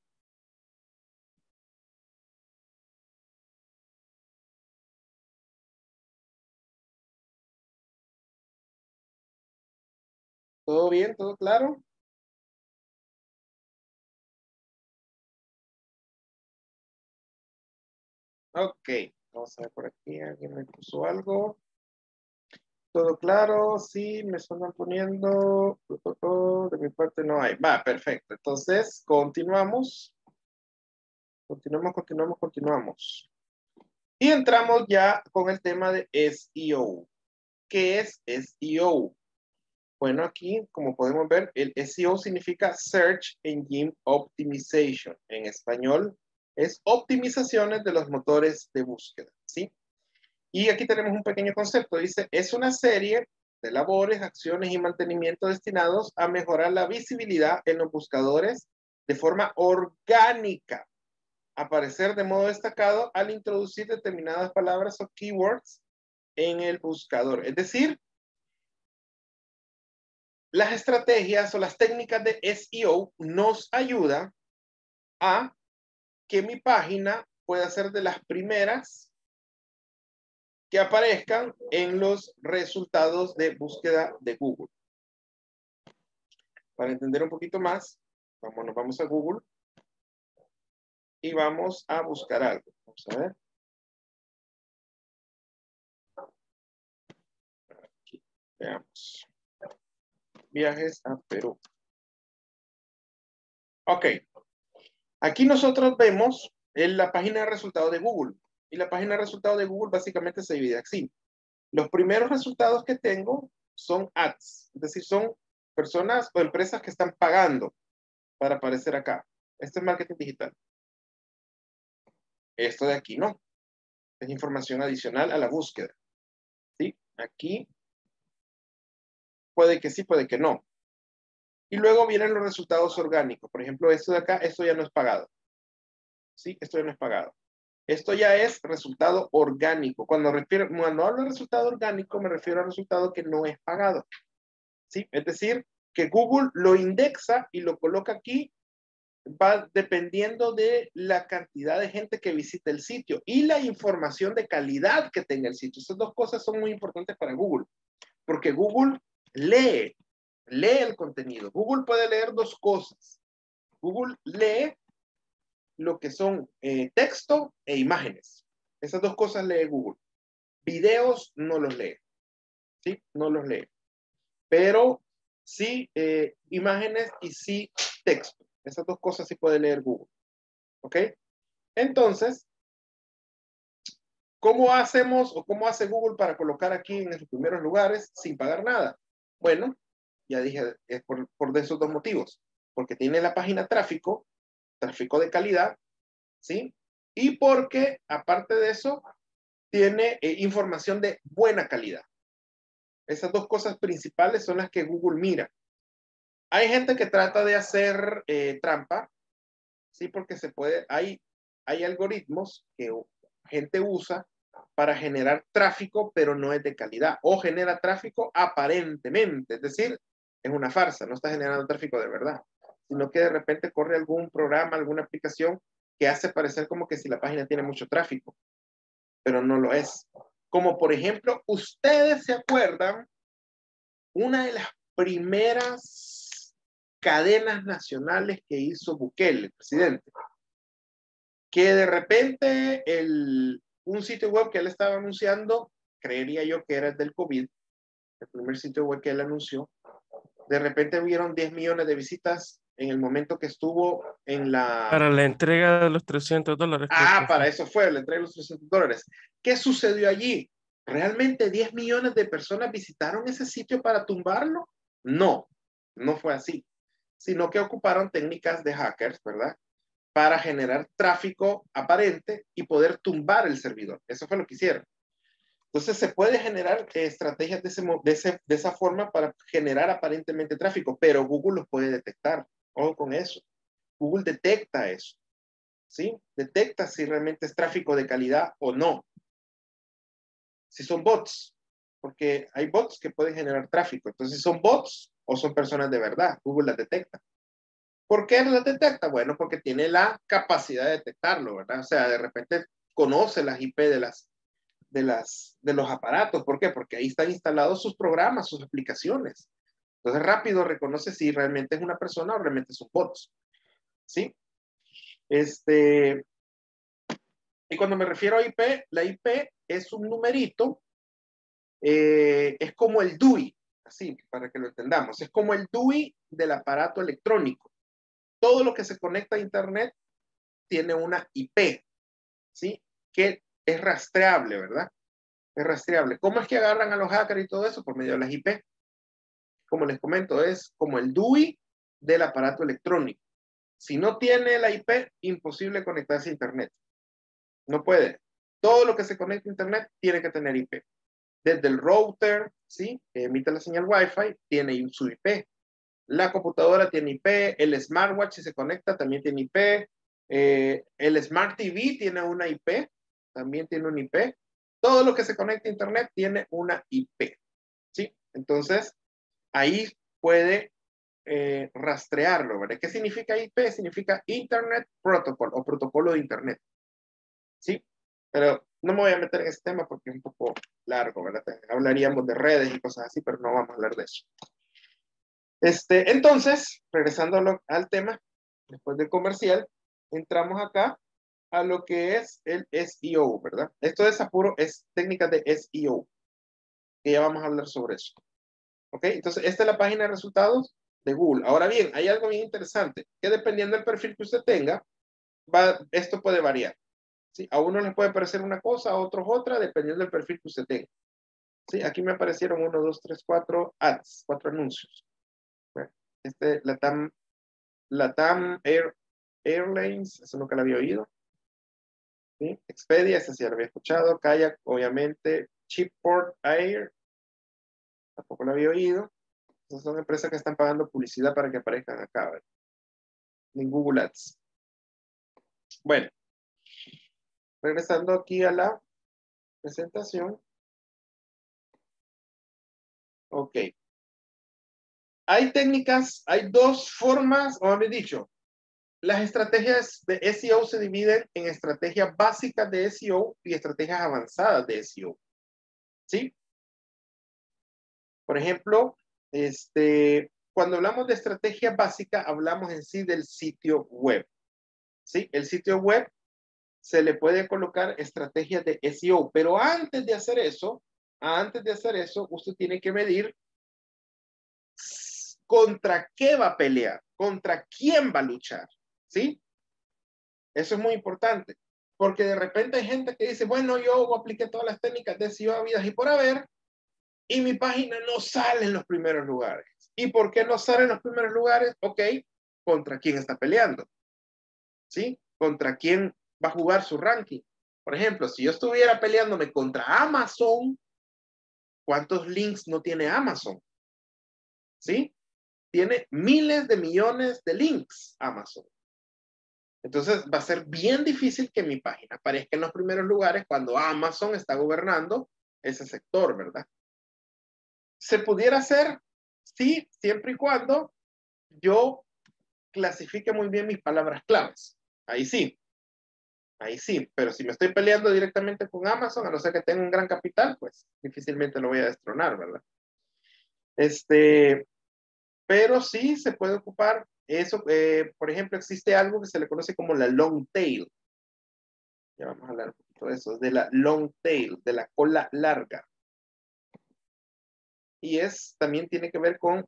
¿Todo bien? ¿Todo claro? Ok, vamos a ver por aquí, alguien me puso algo. ¿Todo claro? Sí, me están poniendo. De mi parte no hay. Va, perfecto. Entonces, continuamos. Continuamos, continuamos, continuamos. Y entramos ya con el tema de SEO. ¿Qué es SEO? Bueno, aquí, como podemos ver, el SEO significa Search Engine Optimization. En español, es optimizaciones de los motores de búsqueda, ¿sí? Y aquí tenemos un pequeño concepto. Dice, es una serie de labores, acciones y mantenimiento destinados a mejorar la visibilidad en los buscadores de forma orgánica, aparecer de modo destacado al introducir determinadas palabras o keywords en el buscador. Es decir, las estrategias o las técnicas de SEO nos ayudan a que mi página pueda ser de las primeras que aparezcan en los resultados de búsqueda de Google. Para entender un poquito más, vamos, nos vamos a Google y vamos a buscar algo. Vamos a ver. Aquí, veamos viajes a Perú. Ok. Aquí nosotros vemos en la página de resultados de Google. Y la página de resultados de Google básicamente se divide así. Los primeros resultados que tengo son ads, es decir, son personas o empresas que están pagando para aparecer acá. Esto es marketing digital. Esto de aquí no. Es información adicional a la búsqueda. ¿Sí? Aquí Puede que sí, puede que no. Y luego vienen los resultados orgánicos. Por ejemplo, esto de acá, esto ya no es pagado. Sí, esto ya no es pagado. Esto ya es resultado orgánico. Cuando, refiero, cuando hablo de resultado orgánico, me refiero al resultado que no es pagado. ¿Sí? Es decir, que Google lo indexa y lo coloca aquí va dependiendo de la cantidad de gente que visita el sitio y la información de calidad que tenga el sitio. Esas dos cosas son muy importantes para Google, porque Google lee, lee el contenido. Google puede leer dos cosas. Google lee lo que son eh, texto e imágenes. Esas dos cosas lee Google. Videos no los lee. ¿Sí? No los lee. Pero sí eh, imágenes y sí texto. Esas dos cosas sí puede leer Google. ¿Ok? Entonces, ¿cómo hacemos o cómo hace Google para colocar aquí en los primeros lugares sin pagar nada? Bueno, ya dije, es por, por esos dos motivos. Porque tiene la página tráfico, tráfico de calidad, ¿sí? Y porque, aparte de eso, tiene eh, información de buena calidad. Esas dos cosas principales son las que Google mira. Hay gente que trata de hacer eh, trampa, sí, porque se puede, hay, hay algoritmos que gente usa para generar tráfico, pero no es de calidad, o genera tráfico aparentemente, es decir, es una farsa, no está generando tráfico de verdad, sino que de repente corre algún programa, alguna aplicación que hace parecer como que si la página tiene mucho tráfico, pero no lo es. Como por ejemplo, ustedes se acuerdan, una de las primeras cadenas nacionales que hizo Bukele, el presidente. Que de repente el, un sitio web que él estaba anunciando, creería yo que era el del COVID, el primer sitio web que él anunció, de repente vieron 10 millones de visitas en el momento que estuvo en la... Para la entrega de los 300 dólares. Ah, para eso fue, la entrega de los 300 dólares. ¿Qué sucedió allí? ¿Realmente 10 millones de personas visitaron ese sitio para tumbarlo? No, no fue así sino que ocuparon técnicas de hackers, ¿verdad? Para generar tráfico aparente y poder tumbar el servidor. Eso fue lo que hicieron. Entonces se puede generar estrategias de, ese, de, esa forma para generar aparentemente tráfico, pero Google los puede detectar. Ojo con eso. Google detecta eso. ¿Sí? Detecta si realmente es tráfico de calidad o no. Si son bots, porque hay bots que pueden generar tráfico. Entonces, si son bots, o son personas de verdad. Google las detecta. ¿Por qué las detecta? Bueno, porque tiene la capacidad de detectarlo, ¿verdad? O sea, de repente conoce las IP de las de las de los aparatos. ¿Por qué? Porque ahí están instalados sus programas, sus aplicaciones. Entonces rápido reconoce si realmente es una persona o realmente son bots. ¿Sí? Este y cuando me refiero a IP, la IP es un numerito, eh, es como el DUI, así para que lo entendamos. Es como el DUI del aparato electrónico. Todo lo que se conecta a Internet tiene una IP, ¿sí? Que es rastreable, ¿verdad? Es rastreable. ¿Cómo es que agarran a los hackers y todo eso? Por medio de las IP. Como les comento, es como el DUI del aparato electrónico. Si no tiene la IP, imposible conectarse a Internet. No puede. Todo lo que se conecta a Internet tiene que tener IP desde el router, ¿sí? Que emite la señal Wi-Fi, tiene su IP. La computadora tiene IP, el smartwatch si se conecta también tiene IP, eh, el Smart TV tiene una IP, también tiene un IP. Todo lo que se conecta a Internet tiene una IP, ¿sí? Entonces, ahí puede eh, rastrearlo, ¿verdad? ¿Qué significa IP? Significa Internet Protocol o protocolo de Internet, ¿sí? Pero no me voy a meter en ese tema porque es un poco largo, ¿verdad? Hablaríamos de redes y cosas así, pero no vamos a hablar de eso. Este, entonces, regresando al tema, después del comercial, entramos acá a lo que es el SEO, ¿verdad? Esto es apuro, es técnica de SEO, que ya vamos a hablar sobre eso. ¿Ok? Entonces, esta es la página de resultados de Google. Ahora bien, hay algo bien interesante, que dependiendo del perfil que usted tenga, va, esto puede variar. ¿sí? A uno le puede parecer una cosa, a otros otra, dependiendo del perfil que usted tenga. ¿sí? Aquí me aparecieron uno, dos, tres, cuatro ads, cuatro anuncios. Este, Latam, Latam Air, Airlines, eso nunca lo había oído. Expedia, ese sí lo había escuchado. Kayak, obviamente. Chipport Air, tampoco lo había oído. Esas son empresas que están pagando publicidad para que aparezcan acá, En Google Ads. Bueno, Regresando aquí a la presentación. Ok. Hay técnicas, hay dos formas, o mejor dicho, las estrategias de SEO se dividen en estrategias básicas de SEO y estrategias avanzadas de SEO. ¿Sí? Por ejemplo, este, cuando hablamos de estrategia básica, hablamos en sí del sitio web. ¿Sí? El sitio web se le puede colocar estrategias de SEO, pero antes de hacer eso, antes de hacer eso, usted tiene que medir contra qué va a pelear, contra quién va a luchar. ¿Sí? Eso es muy importante. Porque de repente hay gente que dice, bueno, yo apliqué todas las técnicas de SEO a vidas y por haber, y mi página no sale en los primeros lugares. ¿Y por qué no sale en los primeros lugares? Ok, ¿contra quién está peleando? ¿Sí? ¿Contra quién va a jugar su ranking? Por ejemplo, si yo estuviera peleándome contra Amazon, ¿cuántos links no tiene Amazon? ¿Sí? Tiene miles de millones de links Amazon. Entonces va a ser bien difícil que mi página aparezca en los primeros lugares cuando Amazon está gobernando ese sector, ¿verdad? Se pudiera hacer, sí, siempre y cuando yo clasifique muy bien mis palabras claves. Ahí sí. Ahí sí, pero si me estoy peleando directamente con Amazon, a no ser que tenga un gran capital, pues difícilmente lo voy a destronar, ¿verdad? Este, pero sí se puede ocupar eso, eh, por ejemplo, existe algo que se le conoce como la long tail. Ya vamos a hablar un poquito de eso, de la long tail, de la cola larga. Y es, también tiene que ver con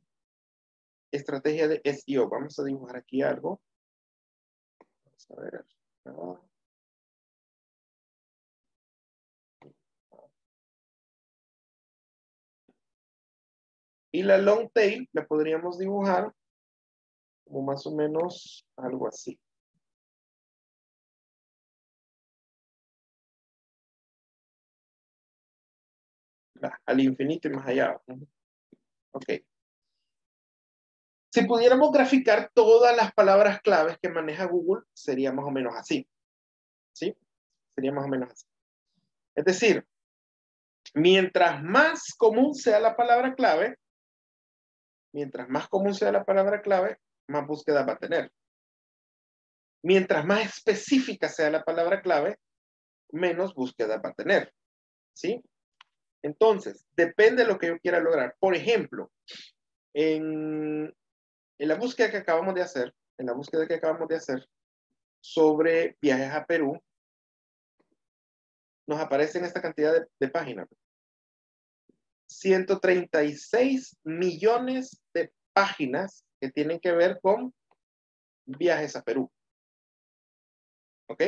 estrategia de SEO. Vamos a dibujar aquí algo. Vamos a ver. Y la long tail la podríamos dibujar como más o menos algo así. al infinito y más allá. Ok. Si pudiéramos graficar todas las palabras claves que maneja Google, sería más o menos así. ¿Sí? Sería más o menos así. Es decir, mientras más común sea la palabra clave, mientras más común sea la palabra clave, más búsqueda va a tener. Mientras más específica sea la palabra clave, menos búsqueda va a tener. ¿Sí? Entonces, depende de lo que yo quiera lograr. Por ejemplo, en, en la búsqueda que acabamos de hacer, en la búsqueda que acabamos de hacer sobre viajes a Perú, nos aparecen esta cantidad de, de páginas. 136 millones de páginas que tienen que ver con viajes a Perú. ¿Ok?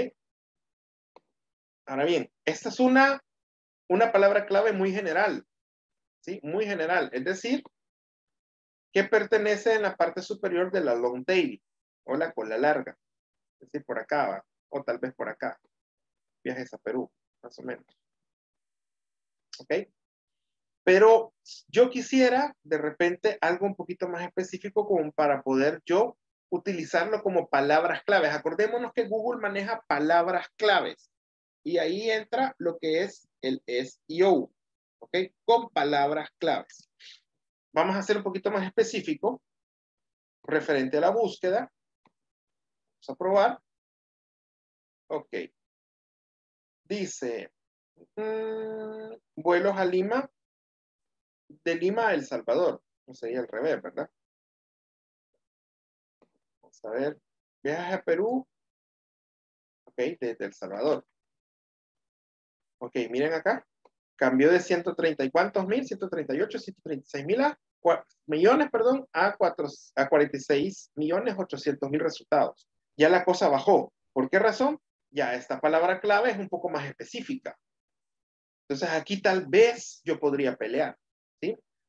Ahora bien, esta es una, una palabra clave muy general. ¿Sí? Muy general. Es decir, que pertenece en la parte superior de la long tail o la cola larga. Es decir, por acá o tal vez por acá. Viajes a Perú, más o menos. ¿Ok? Pero yo quisiera de repente algo un poquito más específico como para poder yo utilizarlo como palabras claves. Acordémonos que Google maneja palabras claves y ahí entra lo que es el SEO, ¿ok? Con palabras claves. Vamos a hacer un poquito más específico referente a la búsqueda. Vamos a probar. Ok. Dice, mm, vuelos a Lima de Lima a El Salvador. No sería al revés, ¿verdad? Vamos a ver. Viaje a Perú. Ok, desde El Salvador. Ok, miren acá. Cambió de 130 y cuántos mil, 138, 136 mil millones, perdón, a, 4, a 46 millones 800 mil resultados. Ya la cosa bajó. ¿Por qué razón? Ya esta palabra clave es un poco más específica. Entonces aquí tal vez yo podría pelear.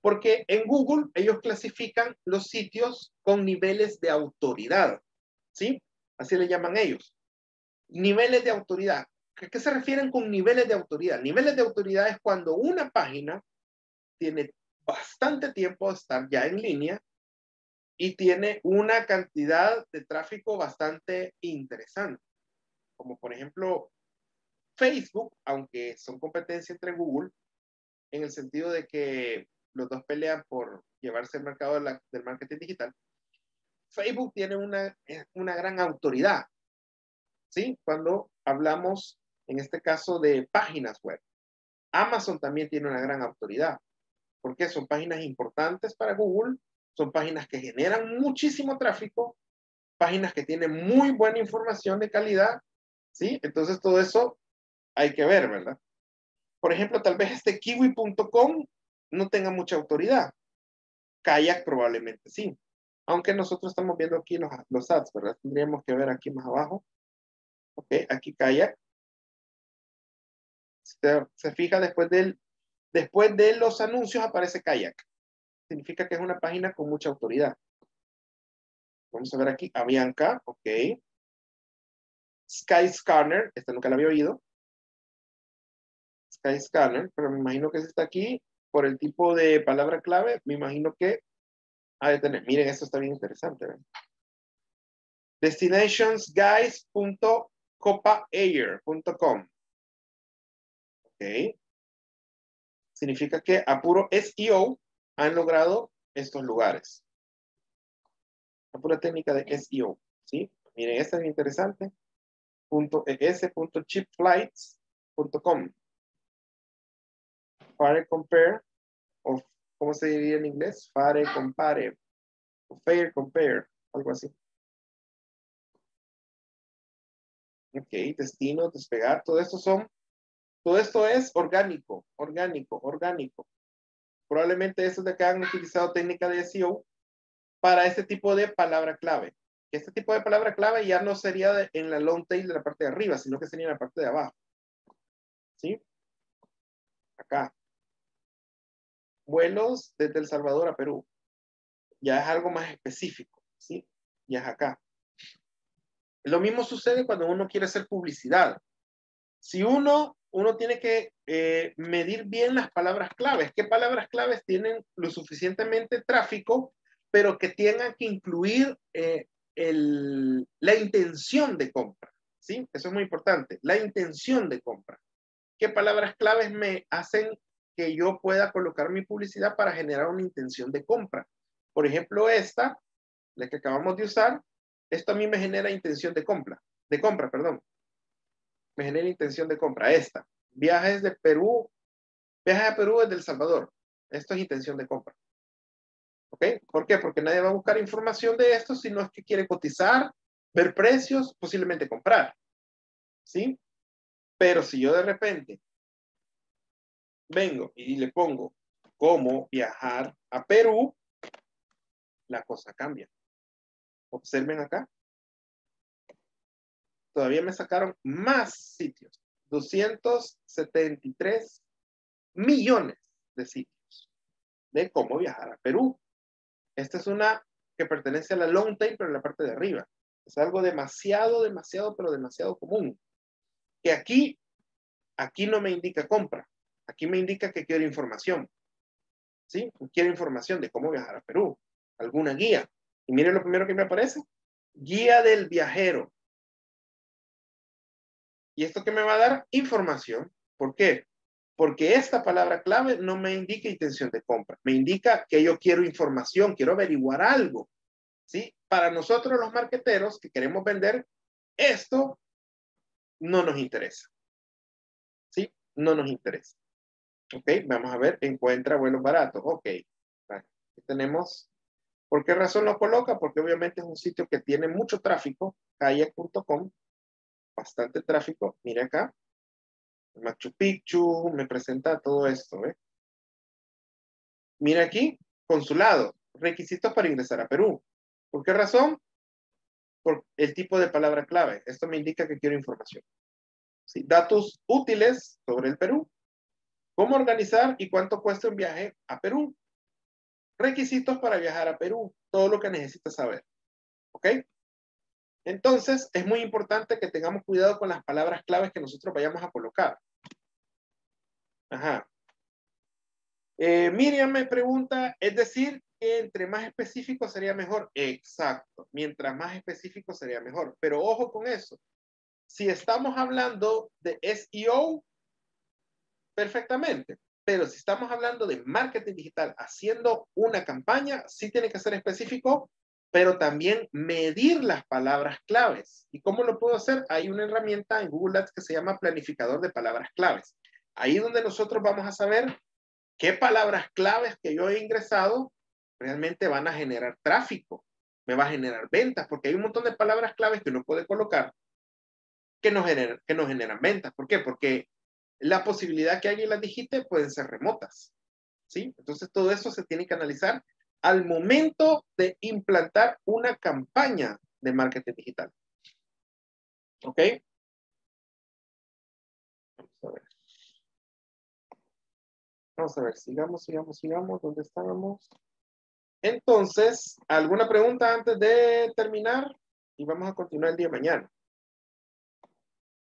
Porque en Google ellos clasifican los sitios con niveles de autoridad, ¿sí? Así le llaman ellos. Niveles de autoridad. ¿A qué se refieren con niveles de autoridad? Niveles de autoridad es cuando una página tiene bastante tiempo de estar ya en línea y tiene una cantidad de tráfico bastante interesante. Como por ejemplo, Facebook, aunque son competencia entre Google, en el sentido de que los dos pelean por llevarse el mercado del marketing digital. Facebook tiene una, una gran autoridad, ¿sí? Cuando hablamos, en este caso, de páginas web. Amazon también tiene una gran autoridad, porque son páginas importantes para Google, son páginas que generan muchísimo tráfico, páginas que tienen muy buena información de calidad, ¿sí? Entonces todo eso hay que ver, ¿verdad? Por ejemplo, tal vez este kiwi.com no tenga mucha autoridad. Kayak probablemente sí. Aunque nosotros estamos viendo aquí los, los ads, ¿verdad? Tendríamos que ver aquí más abajo. Ok, aquí Kayak. Se, se fija después del, después de los anuncios aparece Kayak. Significa que es una página con mucha autoridad. Vamos a ver aquí, Avianca, ok. Skyscanner, esta nunca la había oído. Skyscanner, pero me imagino que está aquí por el tipo de palabra clave, me imagino que ha de tener. Miren, esto está bien interesante. Destinationsguys.copaair.com. Ok. Significa que a puro SEO han logrado estos lugares. A pura técnica de SEO. ¿sí? Miren, esta es interesante. .es.cheapflights.com Fare compare, o ¿cómo se diría en inglés? Fare compare, o fair compare, algo así. Ok, destino, despegar, todo esto son, todo esto es orgánico, orgánico, orgánico. Probablemente estos de acá han utilizado técnica de SEO para este tipo de palabra clave. Este tipo de palabra clave ya no sería en la long tail de la parte de arriba, sino que sería en la parte de abajo. ¿Sí? Acá. Vuelos desde El Salvador a Perú. Ya es algo más específico. ¿Sí? Ya es acá. Lo mismo sucede cuando uno quiere hacer publicidad. Si uno, uno tiene que eh, medir bien las palabras claves. ¿Qué palabras claves tienen lo suficientemente tráfico, pero que tengan que incluir eh, la intención de compra, ¿sí? Eso es muy importante, la intención de compra. ¿Qué palabras claves me hacen que yo pueda colocar mi publicidad para generar una intención de compra? Por ejemplo, esta, la que acabamos de usar, esto a mí me genera intención de compra, de compra, perdón. Me genera intención de compra, esta. Viajes de Perú, viajes a Perú desde El Salvador. Esto es intención de compra. ¿Ok? ¿Por qué? Porque nadie va a buscar información de esto si no es que quiere cotizar, ver precios, posiblemente comprar. ¿Sí? Pero si yo de repente vengo y le pongo cómo viajar a Perú, la cosa cambia. Observen acá. Todavía me sacaron más sitios. 273 millones de sitios de cómo viajar a Perú. Esta es una que pertenece a la long tail, pero en la parte de arriba. Es algo demasiado, demasiado, pero demasiado común. Que aquí, aquí no me indica compra. Aquí me indica que quiero información. ¿Sí? Quiero información de cómo viajar a Perú. Alguna guía. Y miren lo primero que me aparece. Guía del viajero. ¿Y esto que me va a dar? Información. ¿Por qué? porque esta palabra clave no me indica intención de compra, me indica que yo quiero información, quiero averiguar algo. ¿sí? Para nosotros los marqueteros que queremos vender, esto no nos interesa. ¿Sí? No nos interesa. Ok, vamos a ver, encuentra vuelos baratos. Ok, aquí tenemos, ¿por qué razón lo coloca? Porque obviamente es un sitio que tiene mucho tráfico, kayak.com, bastante tráfico. Mire acá, Machu Picchu, me presenta todo esto. ¿eh? Mira aquí, consulado, requisitos para ingresar a Perú. ¿Por qué razón? Por el tipo de palabra clave. Esto me indica que quiero información. ¿Sí? Datos útiles sobre el Perú. ¿Cómo organizar y cuánto cuesta un viaje a Perú? Requisitos para viajar a Perú. Todo lo que necesitas saber. ¿Ok? Entonces, es muy importante que tengamos cuidado con las palabras claves que nosotros vayamos a colocar. Ajá. Eh, Miriam me pregunta, es decir, entre más específico sería mejor. Exacto. Mientras más específico sería mejor. Pero ojo con eso. Si estamos hablando de SEO, perfectamente. Pero si estamos hablando de marketing digital haciendo una campaña, sí tiene que ser específico pero también medir las palabras claves. ¿Y cómo lo puedo hacer? Hay una herramienta en Google Ads que se llama planificador de palabras claves. Ahí es donde nosotros vamos a saber qué palabras claves que yo he ingresado realmente van a generar tráfico, me va a generar ventas, porque hay un montón de palabras claves que uno puede colocar que no generan, que no generan ventas. ¿Por qué? Porque la posibilidad que alguien las digite pueden ser remotas. ¿Sí? Entonces todo eso se tiene que analizar al momento de implantar una campaña de marketing digital. ¿Ok? Vamos a ver. Vamos a ver, sigamos, sigamos, sigamos. ¿Dónde estábamos? Entonces, ¿alguna pregunta antes de terminar? Y vamos a continuar el día de mañana.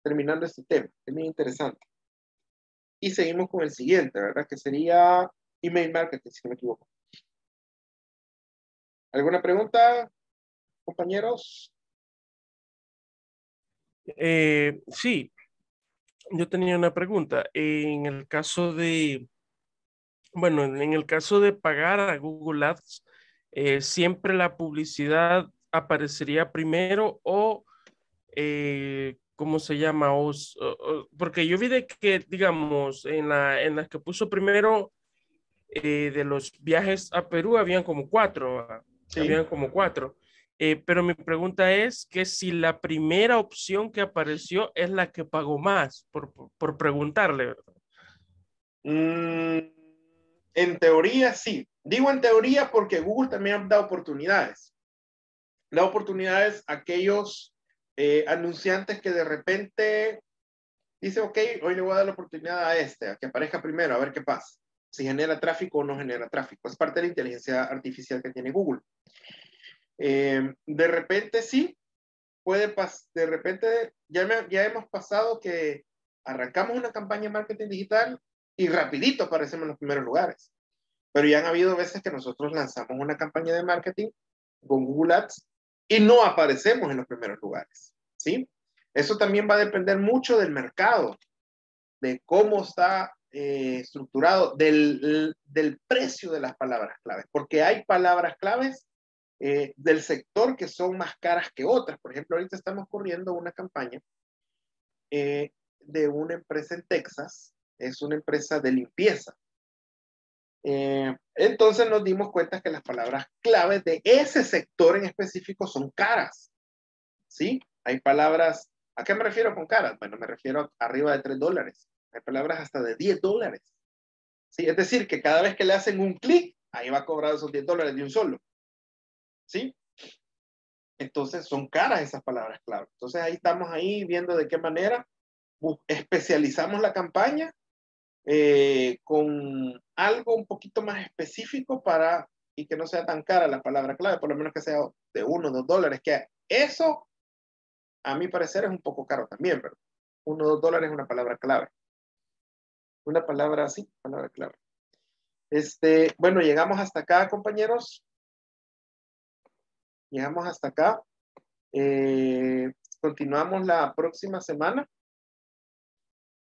Terminando este tema, es muy interesante. Y seguimos con el siguiente, ¿verdad? Que sería email marketing, si no me equivoco. ¿Alguna pregunta, compañeros? Eh, sí, yo tenía una pregunta. En el caso de, bueno, en el caso de pagar a Google Ads, eh, siempre la publicidad aparecería primero o, eh, ¿cómo se llama? porque yo vi de que, digamos, en la, en las que puso primero de los viajes a Perú, habían como cuatro. Habían como cuatro. Eh, pero mi pregunta es que si la primera opción que apareció es la que pagó más, por, por, preguntarle. Mm, en teoría sí. Digo en teoría porque Google también da oportunidades. Da oportunidades a aquellos eh, anunciantes que de repente dice, ok, hoy le voy a dar la oportunidad a este, a que aparezca primero, a ver qué pasa si genera tráfico o no genera tráfico. Es parte de la inteligencia artificial que tiene Google. Eh, de repente sí, puede pasar, de repente ya, ya hemos pasado que arrancamos una campaña de marketing digital y rapidito aparecemos en los primeros lugares. Pero ya han habido veces que nosotros lanzamos una campaña de marketing con Google Ads y no aparecemos en los primeros lugares. ¿sí? Eso también va a depender mucho del mercado, de cómo está eh, estructurado del, del, precio de las palabras claves, porque hay palabras claves eh, del sector que son más caras que otras. Por ejemplo, ahorita estamos corriendo una campaña eh, de una empresa en Texas, es una empresa de limpieza. Entonces nos dimos cuenta que las palabras claves de ese sector en específico son caras. ¿Sí? Hay palabras, ¿a qué me refiero con caras? Bueno, me refiero arriba de 3 dólares palabras hasta de 10 dólares. ¿Sí? Es decir, que cada vez que le hacen un clic, ahí va a cobrar esos 10 dólares de un solo. ¿Sí? Entonces son caras esas palabras clave. Entonces ahí estamos ahí viendo de qué manera especializamos la campaña eh, con algo un poquito más específico para y que no sea tan cara la palabra clave, por lo menos que sea de uno o dos dólares, que eso a mi parecer es un poco caro también, pero uno o dos dólares es una palabra clave. Una palabra así, palabra clave. Este, bueno, llegamos hasta acá, compañeros. Llegamos hasta acá. Eh, continuamos la próxima semana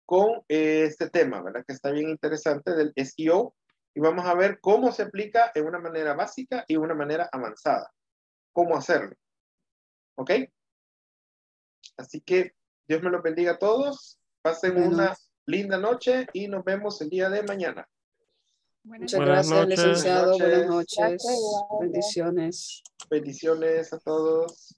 con eh, este tema, ¿verdad? Que está bien interesante del SEO y vamos a ver cómo se aplica en una manera básica y una manera avanzada. Cómo hacerlo. ¿Ok? Así que Dios me lo bendiga a todos. Pasen una linda noche y nos vemos el día de mañana. Muchas gracias, licenciado. Buenas noches. Bendiciones. Bendiciones a todos.